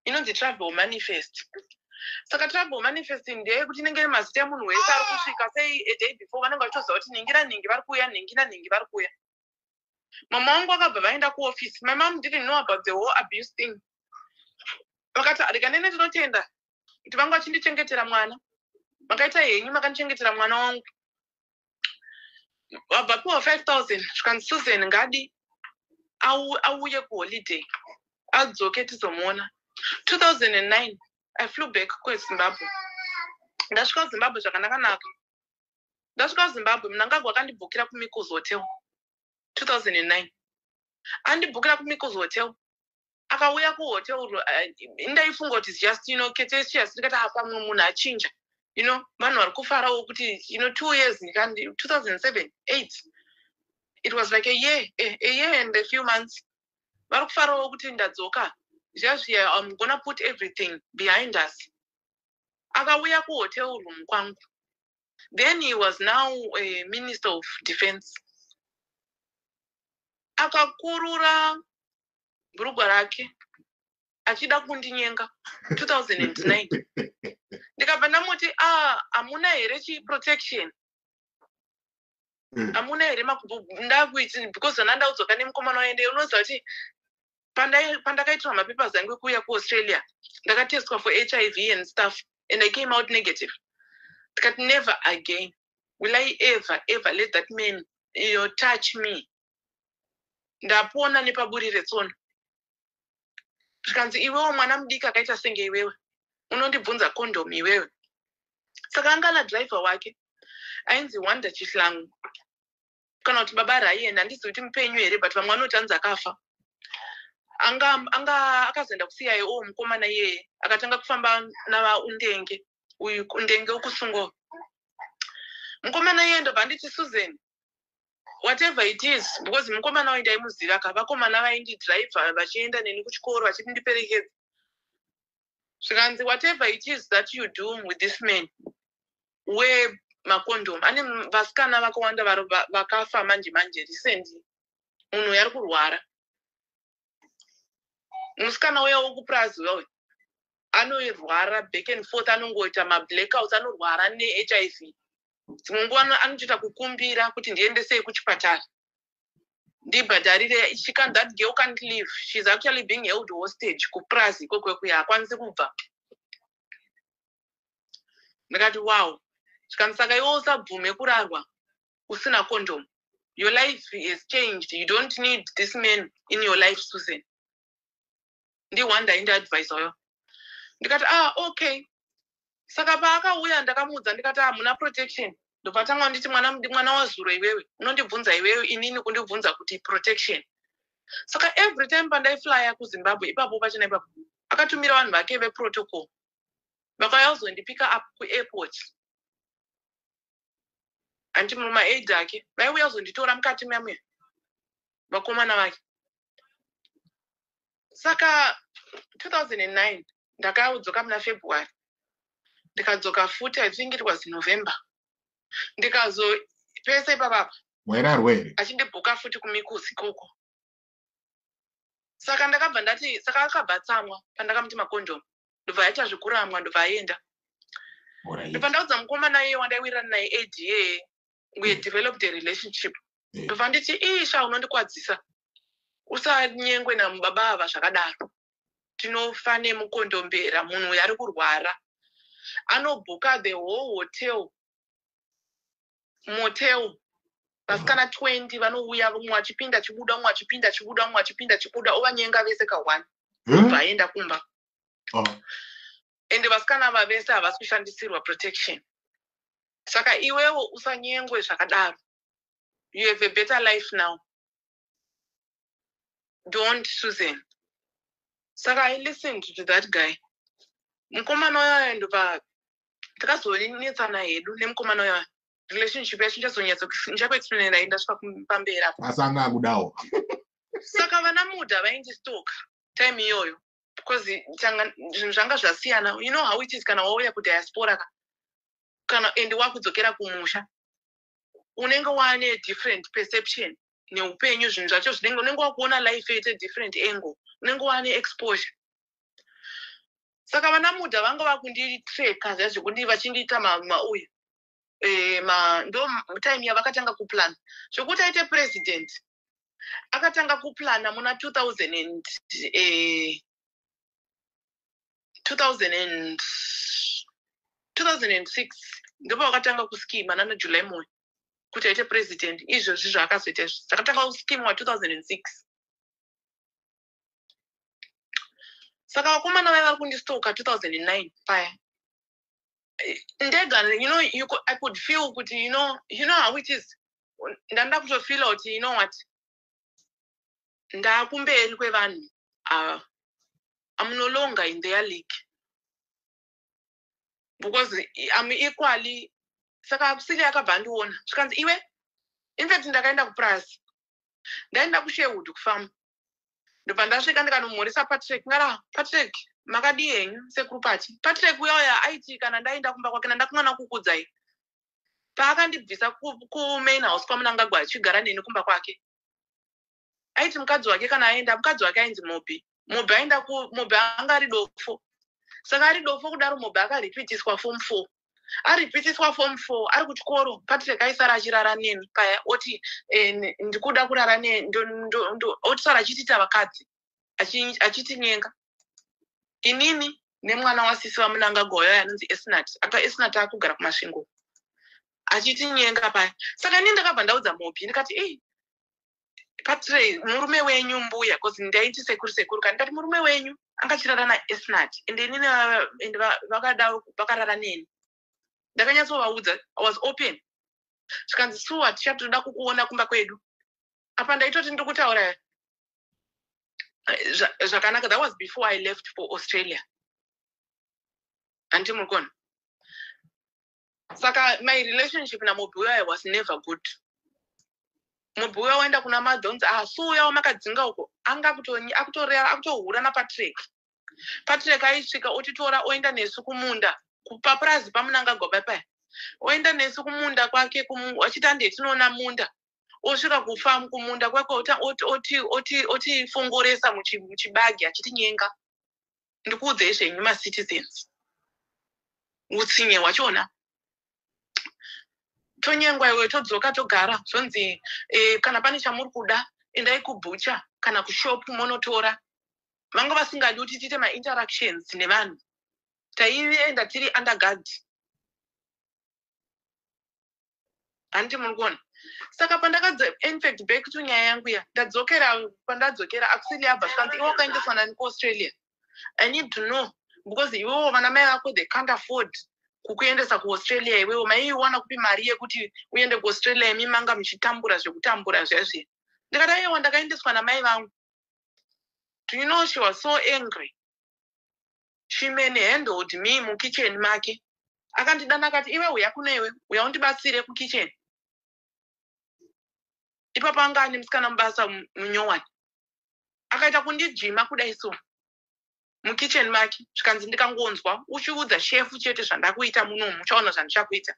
inonzi travel manifest. Saka travel manifest ndeyekuti inenge ine mazita emunhu wese ari kusvika sei a day before vanenge vachitoziva kuti ningi vari kuuya ningi naningi vari kuuya. Mama wangu akabva vaenda kuofisi. My mom didn't know about the whole abuse thing. vakati rekanene tinotenda kuti vanga vachindichengetera mwana makaita henyu makandichengetera mwana wangu wabva piwa 5000 zvikanzi susan ngadi auye kuholiday adzoke tizomuona. 2009 i flew back kuzimbabwe ndasvika kuzimbabwe zvakanaka ndasvika kuzimbabwe munangagwa akandibhukira kumicos hotel 2009 andibhukira kumicos hotel akauya kuhotel ndaifunga kuti just you know ketesius ndikati apa mumwe munhu achinja you know vanhu vari kufarawo kuti you know two years ndikandi 2007 8 it was like a year a, a year and a few months. Vari kufarawo kuti ndadzoka. Just here i'm gonna put everything behind us. Akauya kuhotel room kwangu then he was now a minister of defense. Akakurura bhurugwa rake achida kundinyenga 2009 ndikabva ndamuti ah hamuna here chiprotection? Hamuna here makubu- ndakuiti because zvana ndaudzoka nemukomana waende unoziva kuti pandakaitirwa mapepers angu ekuuya kuaustralia ndakatestwa for hiv and stuff and i came out negative. Ndikati never again. Will i ever ever let that man know, touch me? Ndapona nepaburi retsono zvikanzi iwewo mwana mudiki akaita senge iwewe unondibvunza kondomu iwewe. Saka anga nadhiraivha wake ainzi wanda chihlangu. Kana kuti baba ryan handisi kuti mupenyu here but vamwe vanoti anzi akafa. Anga akazoenda kuciio mukomana iyeye akatanga kufamba navaundenge uyu undenge wokusungo mukomana iyeye ndobva nditi susan. Whatever it is because mukomana waindi aimuziva ka vakomana vaindidhiraivha vachienda neni kuchikoro vachindiperekedza zvikanzi whatever it is that you do with this man wear makondom ane vasikana vakawanda vari va- vakafa manje manje recently munhu uyu ari kurwara musikana uya wokupurazi wewe anorwara back and forth anongoita mablackouts anorwara nehiv dzimwe nguva ano- anotoita kukumbira kuti ndiendesei kuchipatara ndibhadharire she can that girl can't live. She's actually being held hostage kupurazi ikwekwekuya haakwanisi kubva. Ndakati wow zvikanzi saka iwe usabvume kurarwa usina condom. Your life has changed. You don't need this man in your life susan. Ndihwa ndaindiadvise wayo ndikati ah okay. Saka paakauya ndakamuudza ndikati hamuna protection ndobva tanga nditi mwana mwana wazuro iwewe unondibvunza iwewe inini kundibvunza kuti protection. Saka every time pandaiflya kuzimbabwe ipapo pachina ipapo akatumira vanhu vake veprotocol. Vakauya kuzondipika up kuairport handi mumaaid ake vaiuya kuzonditora mukati memuya vakomana vake. Saka 2009 ndakadzoka muna february ndikadzoka futi i think it was november ndikazo pese ipapapa mwere arwere achindibhuka futi kumikuzi ikoko. Saka ndakabva ndati saka akabva tsamwa pandakamuti makondomu. Ndobva aita zvekuramwa ndobva aenda ndobva ndaudza mukomana iye wandaiwirirana naye ada we developed a relationship. Ndobva nditi isha unondikwadzisa. Usanyengwe namubaba ava zvakadaro. Tinofa nemukondombera munhu ari kurwara anobhuka the whole hotel motel vasikana 20 vanouya umwe achipinda chibuda umwe achipinda chibuda umwe achipinda chibuda ovanyenga vese ka1 Huh? vaenda kumba. Oh, ende vasikana ava vese havasi kushandisirwa protection. Saka iwewo usanyengwe zvakadaro. You have a better life now. Don't susan. Saka i listened to that guy. Mukomana uyoyo ndobva takazonetsana hedu nemukomana uyoyo relationship yacho ndichakuexplainera ndasvika pamberi apo. Asanga akudawo saka vana mudha vaindistoka time iyoyo because zvinhu zvanga zvasiyana. You know how it is kana wauya kudiaspora ka kana ende wakudzokera kumusha unenge waane different perception neupenyu. Zvinhu zvacho zvinenge unenge wakuona life yoite different angle. Unenge waane exposure. Saka vana mudha vanga vakunditreka zia zvekuti vachindiita ma- mauya Eh, ma- ndo time yavakatanga kuplan zvekuti aite president akatanga kuplana muna 2000 and, eh, 2000 and, 2006 ndipo vakatanga kuskima nana july moyo kuti aite president. Izvozvi zvaakazoita izvo zvakatanga kuskimwa 2006 saka vakomana vai vari kundistoka 2009 paya ndega you know you, co- i could feel kuti you know, you know how it is. Ndanda kutofila kuti you know what? Ndaakumberi kwevanhu ava i'm no longer in their league. Because i'm equally saka sili akabva andiona zvikanzi iwe infact ndakaenda kupras ndaenda kusherwood kufamba. Ndobva ndasvika ndikanomhoresa patrick ngara patrick makadii henyu sekuru pati patrick uya uya aiti kana ndaenda kumba kwake nandakumwana kukudzai paakandibvisa ku- kumain house kwamunangagwa achigara neni kumba kwake. Aiti mukadzi wake kana aenda mukadzi wake ainzi mobi mobi aenda ku mobi anga ari dofo. Saka ari dofo kudaro mobi akaripitiswa form four. Aripitiswa form four ari kuchikoro. Patrick aisara achirara neni paya oti eh, ndikuda kurara ndo- otisara achitiita vakadzi achi- achitinyenga inini nemwana wasisi vamunangagwa uyoyo anonzi esnat aka esnat akugara kumasvingo. Achitinyenga paya. Saka ini ndakabva ndaudza mobi ndikati ei patrey murume wenyu mbuya bcause ndaiti sekuru sekuru kandi ndati murume wenyu angachirara naesnat ende inini ende va- vakadaro vakarara neni? Ndakanyatsovaudza i was open. Zvikanzi suwa tichatoda kukuona kumba kwedu. Apa ndaitoti ndiri kutaura zvakanaka that was before i left for australia. Handi muri kuona saka my relationship namobiuya was never good. Mubhuya waenda kuna madhonzi ah suuya wamakadzinga uko? Anga akutoni- akutorera akutohura napatrick patrick. Aisvika otitora oenda nesu kumunda ku- papurazi pamunangagwa paya oenda nesu kumunda kwake achiti handei tinoona munda osvika kufamu kumunda kwake otifongoresa muchi- muchibagi achitinyenga. Ndikuudzei zvenyu macitizens. Utsinye hwachona. Tonyengwa iwe todzoka togara. Zvonzi eh, kana pane chamuri kuda endai kubhucha kana kushopu monotora. Vanga vasingadi kuti tiite mainteractions nevanhu. Taienda tiri undergard handiti muri kuona saka pandakadza infact back to nyaya yangu ya ndadzokera pandadzokera akusiri yabva zvikanzi iwe wakaendeswa nani kuaustralia i need to know because iwewo vana mai vako they can't afford kukuendesa kuaustralia iwewo maiwana kupi mari yekuti uende kuaustralia imi manga muchitambura zvekutambura zvezve ndikati aiwa ndakaendeswa namai vangu. Do you know she was so angry? She manhandled me mukitchen make. Akandidana akati iwe uya kuno iwe? Uya undibatsire kukitchen ipapo anga ane musikana mubasa mu- munyowani? Akaita kundijima kudai so mukitchen make zvikanzi ndikangonzwa uchiudza shefu chete zvandakuita munomu uchaona zvandichakuita.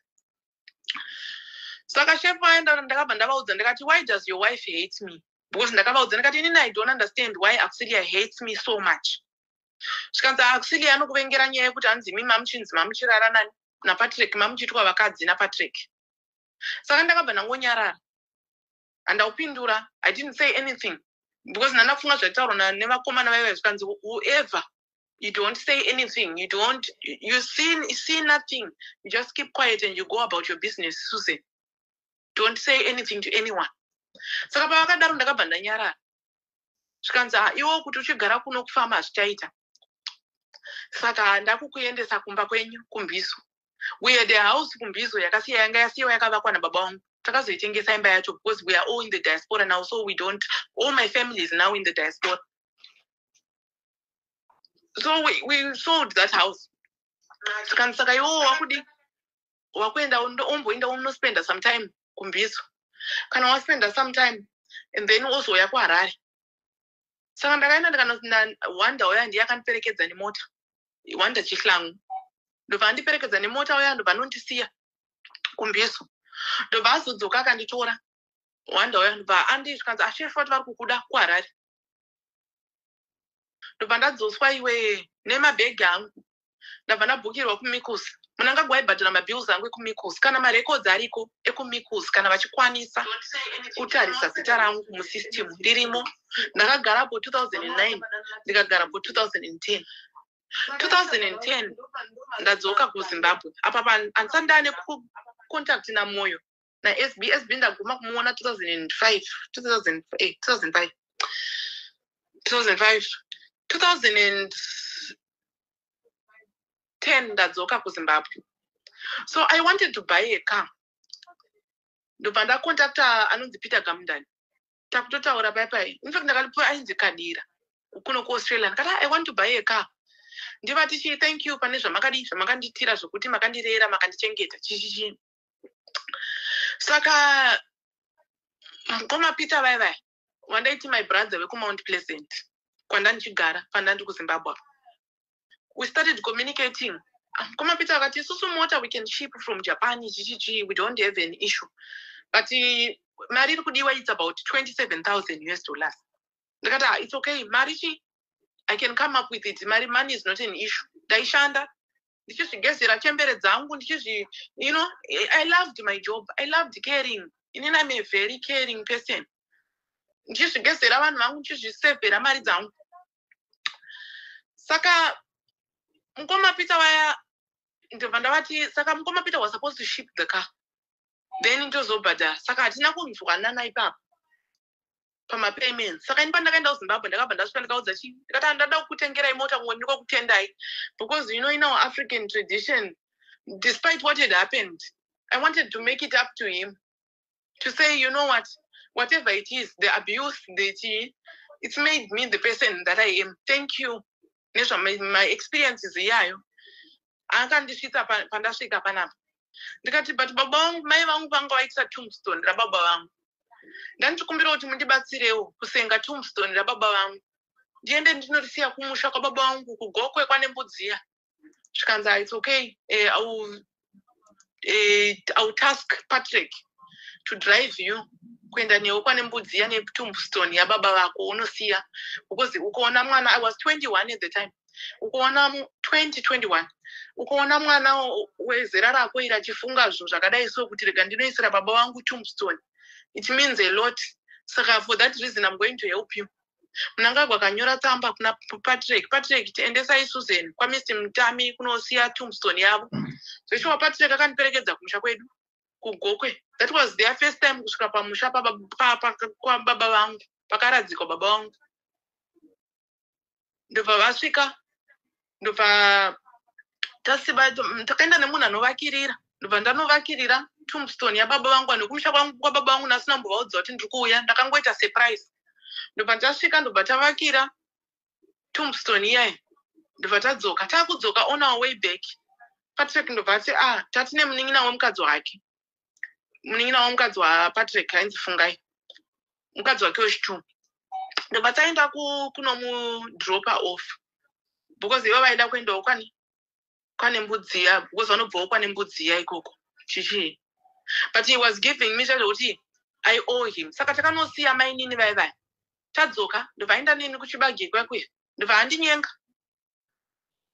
Saka shefu aenda ndakabva ndavaudza ndikati why does your wife hate me? Because ndakavaudza ndikati inini i don't understand why auxilia hates me so much. Zvikanzi auxilia anokuvengera nyaya yekuti hanzi imi mamuchinzi mamuchirara nani napatrick mamuchitwa vakadzi napatrick. Saka ndakabva ndangonyarara handaupindura i didn't say anything. Because ndanda kufunga zvataurwa na- nevakomana vaiva zvikanzi whoever you don't say anything. You don't you- see, you see nothing. You just keep quiet and you go about your business susan don't say anything to anyone. Saka pavakadaro ndakabva ndanyarara zvikanzi "Ah, iwo kuti uchigara kuno kufama hazvichaita. Saka ndakukuendesa kumba kwenyu kumbizo had a house kumbizo yakasiya yanga yasiyiwa yakavakwa nababa vangu takazoitengesa imba yacho because we are all in the diaspora now so we don't all my family is now in the diaspora. So we, we sold that house. Saka saka iwowo wakudi wakuenda omboenda unospenda sometime kumbizo kana waspenda sometime and then ozouya kuharare. Saka ndakaenda ndikana wanda uya ndiye akandiperekedza nemota wanda chihlangu ndobva andiperekedza nemota uya ndobva anondisiya kumbizo ndobva azodzoka akanditora. Wanda uya ndobva andizvikanzi ashefu vati vari kukuda kuharare ndobva ndadzoswa iwe nemabhegi angu ndabva ndabhukirwa kumicus munangagwa aibhadhara mabhills angu ekumicus kana marekodzi ariko ekumicus kana vachikwanisa kutarisa zita rangu musystem ririmo ndakagarapo 2009 ndikagarapo 2010 2010 ndadzoka kuzimbabwe. Apa pa- handisati ndane contact namwoyo nasb sb ndaguma kumuona 2005 2000 eh, 2005 2005 2010 ndadzoka kuzimbabwe. So i wanted to buy a car. Ndobva ndakontakta anonzi peter gamdani. Takutotaura pai pai. Infact ndakalipiwa ainzi kadira kuno kuaustralia. Ndikati "Ah, i want to buy a car. Ndiva tichi thank you pane zvamakadi zvamakandiitira zvokuti makandirera makandichengeta. Chichichi saka mukoma peter vai vai wandaiti my brother wekumount pleasant? Kwandandichigara pandandi kuzimbabwe. We started communicating. Ah, mukoma peter akati isusu mota we can ship from japan chichichi we don't have an issue. But eh, mari iri kudiwa its about 27000 us dollars. Ndikati "Ah, its okay mari chi i can come up with it. Mari money is not an issue. Ndaishanda ndichizvigezera chembere dzangu ndichizvi you know I- loved my job i loved caring. Inini i'm a very caring person. Ndichizvigezera vanhu vangu ndichizvisevhera mari dzangu. Saka mukoma peter vaya ndobva ndavati saka mukoma peter was supposed to ship the car. Then ndozobhadhara. Saka hatina kunzwanana ipapo pamapayments saka ini pandakaenda kuzimbabwe ndakabva ndasvika ndikaudza chii ndikati handada kukutengerai mota ngonika kutendai because you know in our african tradition despite what had happened i wanted to make it up to him. To say you know what whatever it is the abuse the chi it's made me the person that i am. Thank you. Nezva my, my experiences iyayo akandisvitsa pa- pandasvika panapa. Ndikati but baba vangu mai vangu vanga vaitisa tombstone rababa vangu ndandichikumbira kuti mundibatsirewo kusenga tombstone rababa vangu. Ndiende ndinorisiya kumusha kwababa vangu kugokwe kwane mbudziya zvikanzi "Ah, its okay eh, I'll, eh, I'll task patrick to drive you kuenda newe kwane mbudziya netombstone yababa vako unosiya because ukaona mwana i was 21 at the time. Ukaona mu- 2021 ukaona mwana wezera rako iri achifunga zvo zvakadai so kuti rega ndinoisira baba vangu tombstone it means a lot. Saka for that reason i'm going to help you. Munangagwa akanyora tsamba kuna patrick. Patrick tiendesai susan kwamr mutami kunosiya tombstone yavo zveshuwa patrick akandiperekedza kumusha kwedu? Kugokwe. That was their first time kusvika pamusha kwababa vangu pakaradzikwa baba vangu ndobva vasvika. Ndobva takaenda nemunhu anovakirira ndobva ndanovakirira tombstone yababa vangu nekumusha kwangu kwababa vangu nasina mbovaudza kuti ndiri kuuya ndakangoita surprise. Ndobva tasvika ndobva tavakira tombstone iyayi ndobva tadzoka. Taakudzoka on our way back. Patrick ndobva ati ah tatine munin'ina wemukadzi wake. Munin'ina wemukadzi wapatrick ainzi fungai mukadzi wake wechitu ndobva taenda ku- kunomudropa off. Because ivo vaida kuendawo kwani kwane mbudziya because vanobvawo kwane mbudziya ikoko chichii but he was giving me chazvokuti i owe him. Saka takanosiya mainini vai vai? Tadzoka ndobva aenda nini kuchibage kwakwe ndobva andinyenga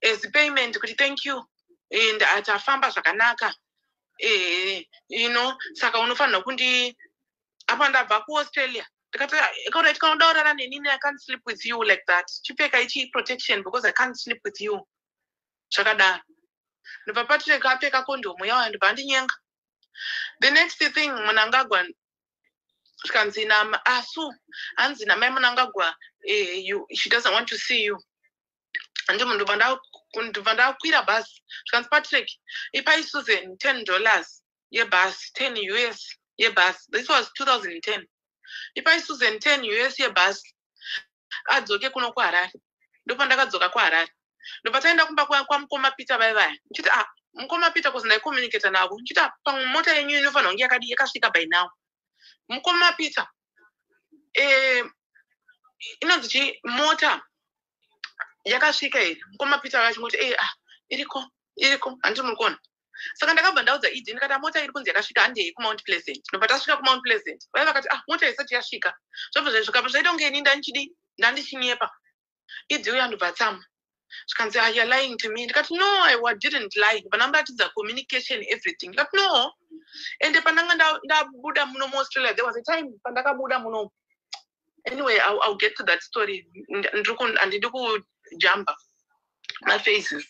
as payment kuti thank you and ati afamba zvakanaka. Eh, you know saka unofanira kundi apa ndabva kuaustralia ndikati kurara nenini i can't sleep with you like that. Chipfeka ichi protection because i can't sleep with you. Zvakadaro ndobva patrick apfeka kondomu yawa ndobva andinyenga the next thing munangagwa zvikanzi nama asu hanzi namai munangagwa eh, she doesn't want to see you. Ndobva nda- ndobva ndakwira bhasi zvikanzi patrick ipai susan ten dollars yebhasi ten us yebhasi this was 2010 ipai susan ten us yebhasi adzoke kuno kuharare ndopa ndakadzoka kuharare ndobva taenda kumba kwa- kwamukoma peter vai vaya. Ndichiti ah mukoma peter kuzi ndaicommunicata navo. Ndichiti ah pamwe mota yenyu inofanira kunge yakadi yakasvika by now. Mukoma peter eh, inonzi chi? Mota yakasvika here? Mukoma peter vachingoti e ah iriko iriko handiti muri kuona. Saka ndakabva ndaudza idi ndikati "Ah, mota iri kunzi yakasvika handei kumount pleasant. Ndobva tasvika kumount pleasant. Vai vakati ah mota isati yasvika. Zvobva zvaizvikabva zvaita kunge ini ndandichidi ndandichinyepa idzi uya ndobva tsama zvikanzi ah you're lying to me. Ndikati no i wa- didn't lie. Ndobva ndamboratidza communication everything. Ndikati no. Ende pandanga nda- ndabuda muno muaustralia there was a time pandakabuda muno. Anyway I'll, i'll get to that story. Handidi kujamba mafaces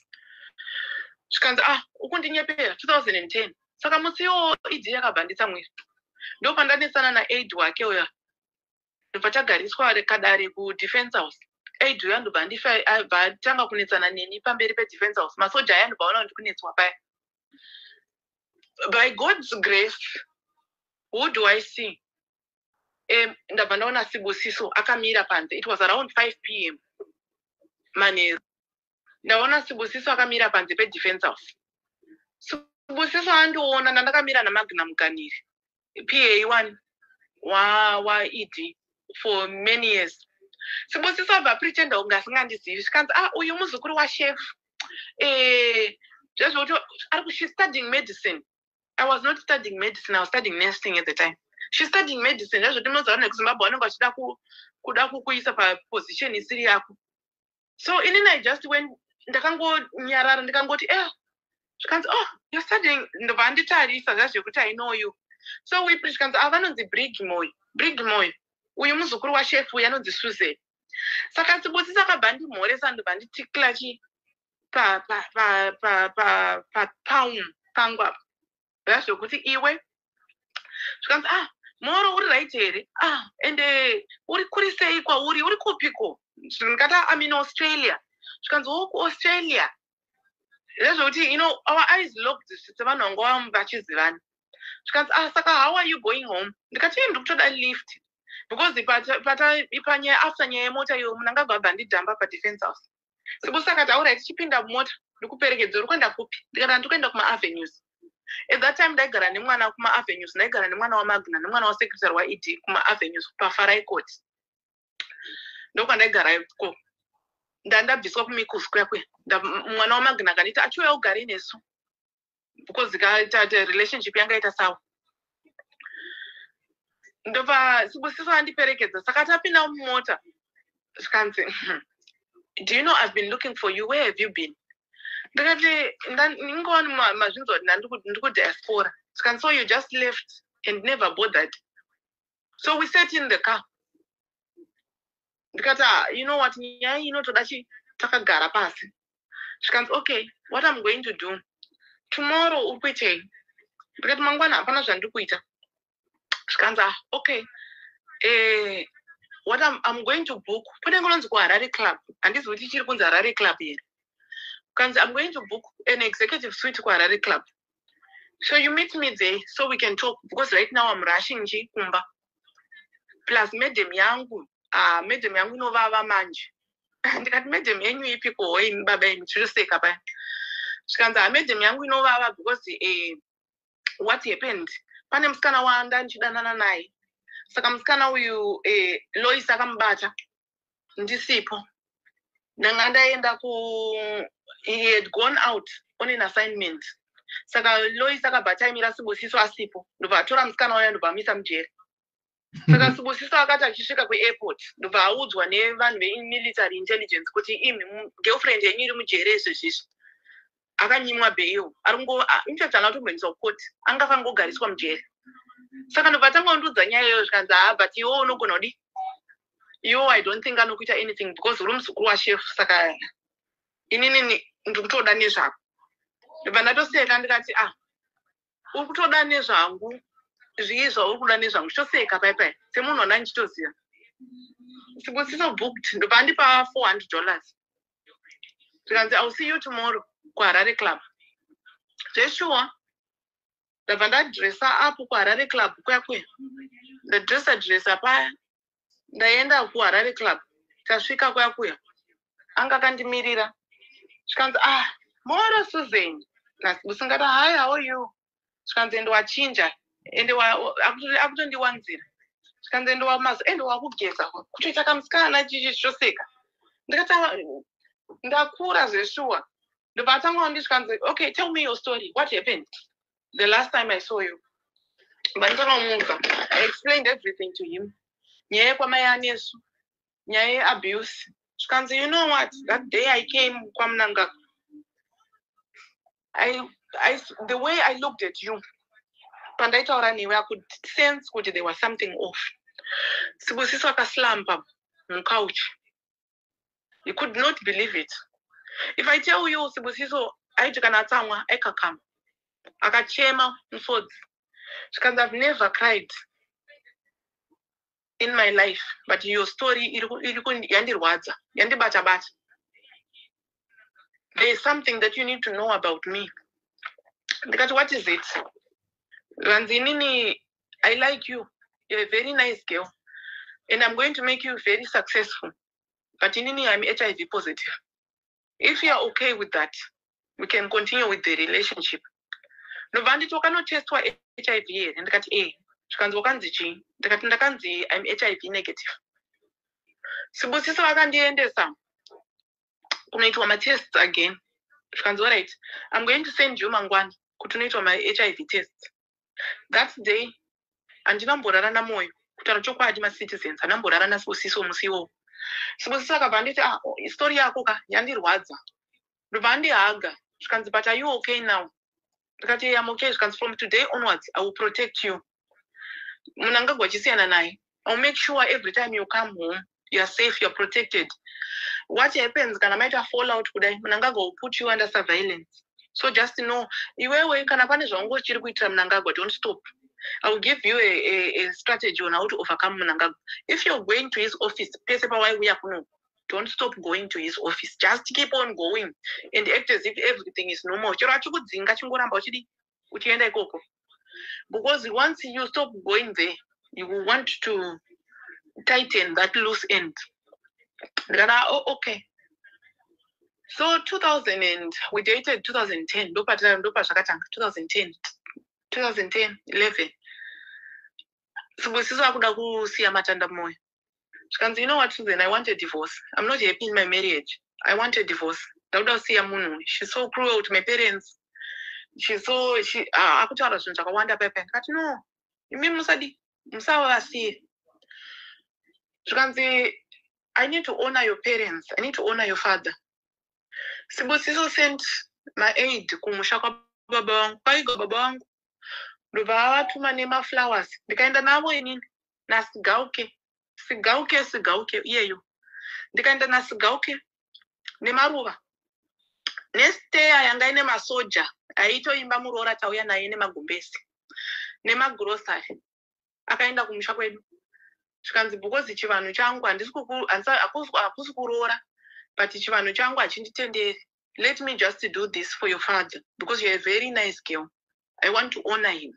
zvikanzi ah ukundinyepera 2010 saka musi iwowo idhi yakabva nditsamwira ndo pandanesana naaid wake uya ndobva tagariswa kadare kudefense house aid uya ndobva ndifa abva atanga kunetsana neni pamberi pedefense house. Masoja aya ndobva ona kuti kunetswa paya by god's grace who do i see? Um, ndabva ndaona sibusiso akamira panze it was around 5 p m. Manheru ndaona sibusiso akamira panze pedefense house. Sibusiso andiona ndandakamira namagna muganiri pa one. Wa waed for many years sibusiso abva pretenda kunge asingandizivi zvikanzi ah uyu muzukuru wachef eh, zvezvokuti ari ku- she's studying medicine. I was not studying medicine i was studying nursing at the time. She's studying medicine zvezvoti munozaona nekuzimbabwe vanenge vachida ku- kuda kukuisa paposition isiri yako so inini i just went ndakangonyarara ndikangoti eh zvikanzi oh you're studying ndobva anditarisa zvazvekuti i know you. So wipi zvikanzi ava vanonzi brigmoy brigmoy uyu muzukuru wachef uyu anonzi susan saka sibusisa akabva ndimhoresa ndobva nditikila chi pa- pa- pa- pa- pa- pa- palm pangu apa zvazvekuti iwe. Zvikanzi ah moro uri right here. Ah ende uri kuri sei kwauri uri? Kupiko ndikata am in australia. Zvikanzi wo kuaustralia zvezvokuti you know our eyes locked sevanhu vanga vachizivana. Zvikanzi ah saka how are you going home? Ndikati ndiri kutoda lift because panyaya after nyaya yemota iyo munhu angabva abva ndidhamba padefense house. Sibusa akati aura tichipinda mumota ndikuperekedza uri kuenda kupi ndikati ndiri kuenda kumaavenues at that time ndaigara nemwana kumaavenues ndaigara nemwana wamagna nemwana wasekretary waed kumaavenues pafarai court. Ndokwandaigara ko ndandabviswa kumiko square kwe mwana wamagna akanditi achiuya ugare nesu because relationship yangaita sawa ndobva sibusiso andiperekedza saka tapinda mumota zvikanzi do you know i've been looking for you? Where have you been? Ndikati ingoni mazvinzwa kuti ndiri kudiaspora zvikanzi so you just left and never bothered. So we sat in the car. Ndikati "Ah, you know what? Nyaya iyi inotoda chi takagara pasi. Zvikanzi okay what i'm going to do? Tomorrow uri kuitei ndikati mangwana hapana zvandiri kuita zvikanzi ah okay. Eh, what I'm, i'm going to book kune kunonzi kuharare club. Handizi kuti chiri kunzi harare club here. Kanzi i'm going to book an executive suite kuharare club. So you meet me there so we can talk because right now i'm rushing nji kumba plus madam yangu ah, madam yangu inovava manje. Ndikati madam yenyu ipiko imi baba imi tiriseka paya. Zvikanzi hamadam yangu inovava because eh, what happened pane musikana wanda ndichidanana naye. Saka musikana uyu eh, lois akamubata ndisipo. Ndanga ndaenda ku he had gone out on an assignment. Saka lois akabva ataimira sibusiso asipo. Ndobva atora musikana waya ndobva amisa mujeri. Saka sibusiso akati achisvika kuairport ndobva audzwa nevanhu vemilitary intelligence kuti imi girlfriend yenyu iri mujeri izvezvizvi akanyimwa bail ari kungo infact anga kutomboendeswa kukoti angafanira kugariswa mujeri saka ndobva tangaundudza nyaya iyoyo zvikanzi haa but iwo unogona kudi iwo i don't think anokuita anything because uri muzukuru wachef saka inini ni- ndiri kutoda nezvako ndobva ndatoseka ndikati ah uri kutoda nezvangu zvii zvauri kuda nezvangu? Chitoseka pai pai semunhu wanda ndichitoziva sibusiso booked ndobva ndipa four hundred dollars. Zvikanzi ill see you tomorrow kuharare club zveshuwa ndabva ndadresa apo kuharare club kuya ndadresa dresa paya ndaenda kuharare club tasvika kuya kuya anga akandimirira zvikanzi ah moro susan. Usingati hi how are you? Zvikanzi ende wachinja ende wa- akuto- akutondiwanzira. Zvikanzi ende wamazo ende wakugeza kutoita kamusikana chichi chitoseka ndikati "Ah, ndakura zveshuwa ndobva atanga ndisvikanzi okay tell me your story. What happened? The last time i saw you. I explained everything to him. Yeabuse zvikanzi you know what? That day i came kwamunanga I, I, the way i looked at you pandaitaura newe i could sense kuti there was something off. Sibusiso akaslamba mucouch you could not believe it if i tell you sibusiso aiti kana atsamwa aikakama akachema musodzi zvikanzi i've never cried in my life. But your story iri yandirwadza yandibata bata there is something that you need to know about me. Ndikati what is it? Vanzi inini i like you. You're a very nice girl. And i'm going to make you very successful. But inini i'm hiv positive if you're okay with that we can continue with the relationship. Ndobva nditi wakanotestwa hiv here ndikati e zvikanzi wakanzi chii ndikati ndakanzi im hiv negative. Sibusiso akandiendesa. Kunoitwa matests again. Zvikanzi alright i'm going to send you mangwani kuti unoitwa mahiv test that day handinamborara namoyo kutaura chokwadi macitizens handamborara nasibusiso musi iwowo sibusiso akabva nditi ah stori yako ka yandirwadza. Ndobva ndihaga zvikanzi but are you okay now? Ndikati am okay. Zvikanzi from today onwards i will protect you. Munhu angagwa achisiyana naye iwill make sure every time you come home you are safe you are protected. What happens kana maita fallout kudai munhu angagwa will put you under surveillance. So just know iwewe kana pane zvaungo chiri kuitira munangagwa don't stop i will give you a, a, a strategy on how to overcome munangagwa if you're going to his office don't stop going to his office. Just keep on going and act as if everything is normal. Chero achikudzinga chingoramba uchidi uchienda ikoko. Because once you stop going there you will want to tighten that loose end. Oh, okay. So 2000 and we dated 2010 ndopatara ndopazvakatanga 2010 2010 11 sibusiso akuda kusiya matanda mumwoyo zvikanzi you know what susan? I want a divorce. I'm not happy in my marriage. I want a divorce. Ndakuda kusiya munhu. She's so cruel to my parents. She's so she ah, akutaura zvinhu zvakawanda paipai ndikati no imi musadi musavasiye zvikanzi i need to honor your parents. I need to honor your father. Sibusiso sent maaid kumusha kwababa vangu kwaiga baba vangu ndobva vatuma nemaflowers ndikaenda navo inini nasigauke. Sigauke sigauke iyeyo. Ndikaenda nasigauke nemaruva. Nesteya yanga ine masoja aitoimba murora tauya naye nemagumbezi nemagurosari akaenda kumusha kwedu. Zvikanzi bhukozi chivanhu changu hakusi kuroora but chivanhu changu hachinditenderi. Let me just do this for your father because you're a very nice girl i want to honor him.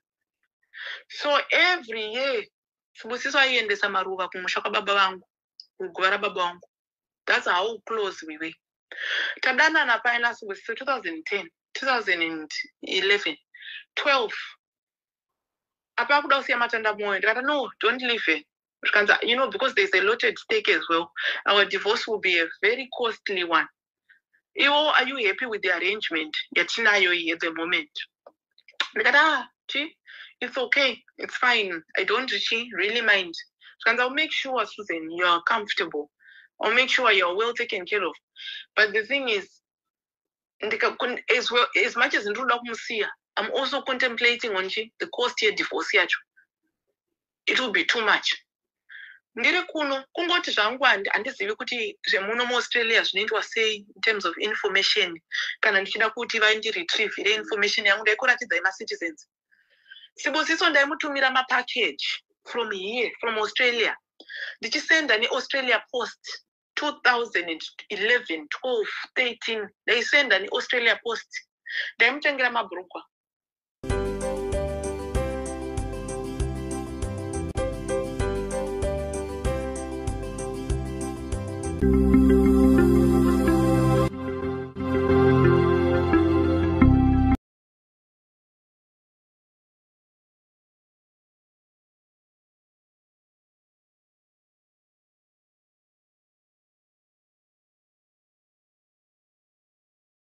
So every year sibusiso aiendesa maruva kumusha kwababa vangu kuguva rababa vangu that's how close we were. Tadanana paina sibusiso 2010 2011 12 apa kuda kusiya matanda mwoyo ndikati no don't leave zvikanzi you know because there's a lot at stake as well our divorce will be a very costly one. Iwo are you happy with the arrangement yatinayo at the moment ah chi? It's okay. It's fine. I don't really mind. Zvikanzi i'll make sure susan you are comfortable. I'll make sure you're well taken care of. But the thing is as, well, as much as ndiri kuda kumusiya i'm also contemplating on the cost yedivorce yacho it will be too much ndiri kuno kungoti zvangu handi- handizivi kuti zvemuno muaustralia zvinoitwa sei in terms of information. Kana ndichida kuti vandiretrievhire information yangu ndaikuratidzai macitizens sibusiso ndaimutumira mapackage from here from australia. Ndichisenda neaustralia post 2011 12 13 ndaisenda neaustralia post. Ndaimutengera mabhurukwa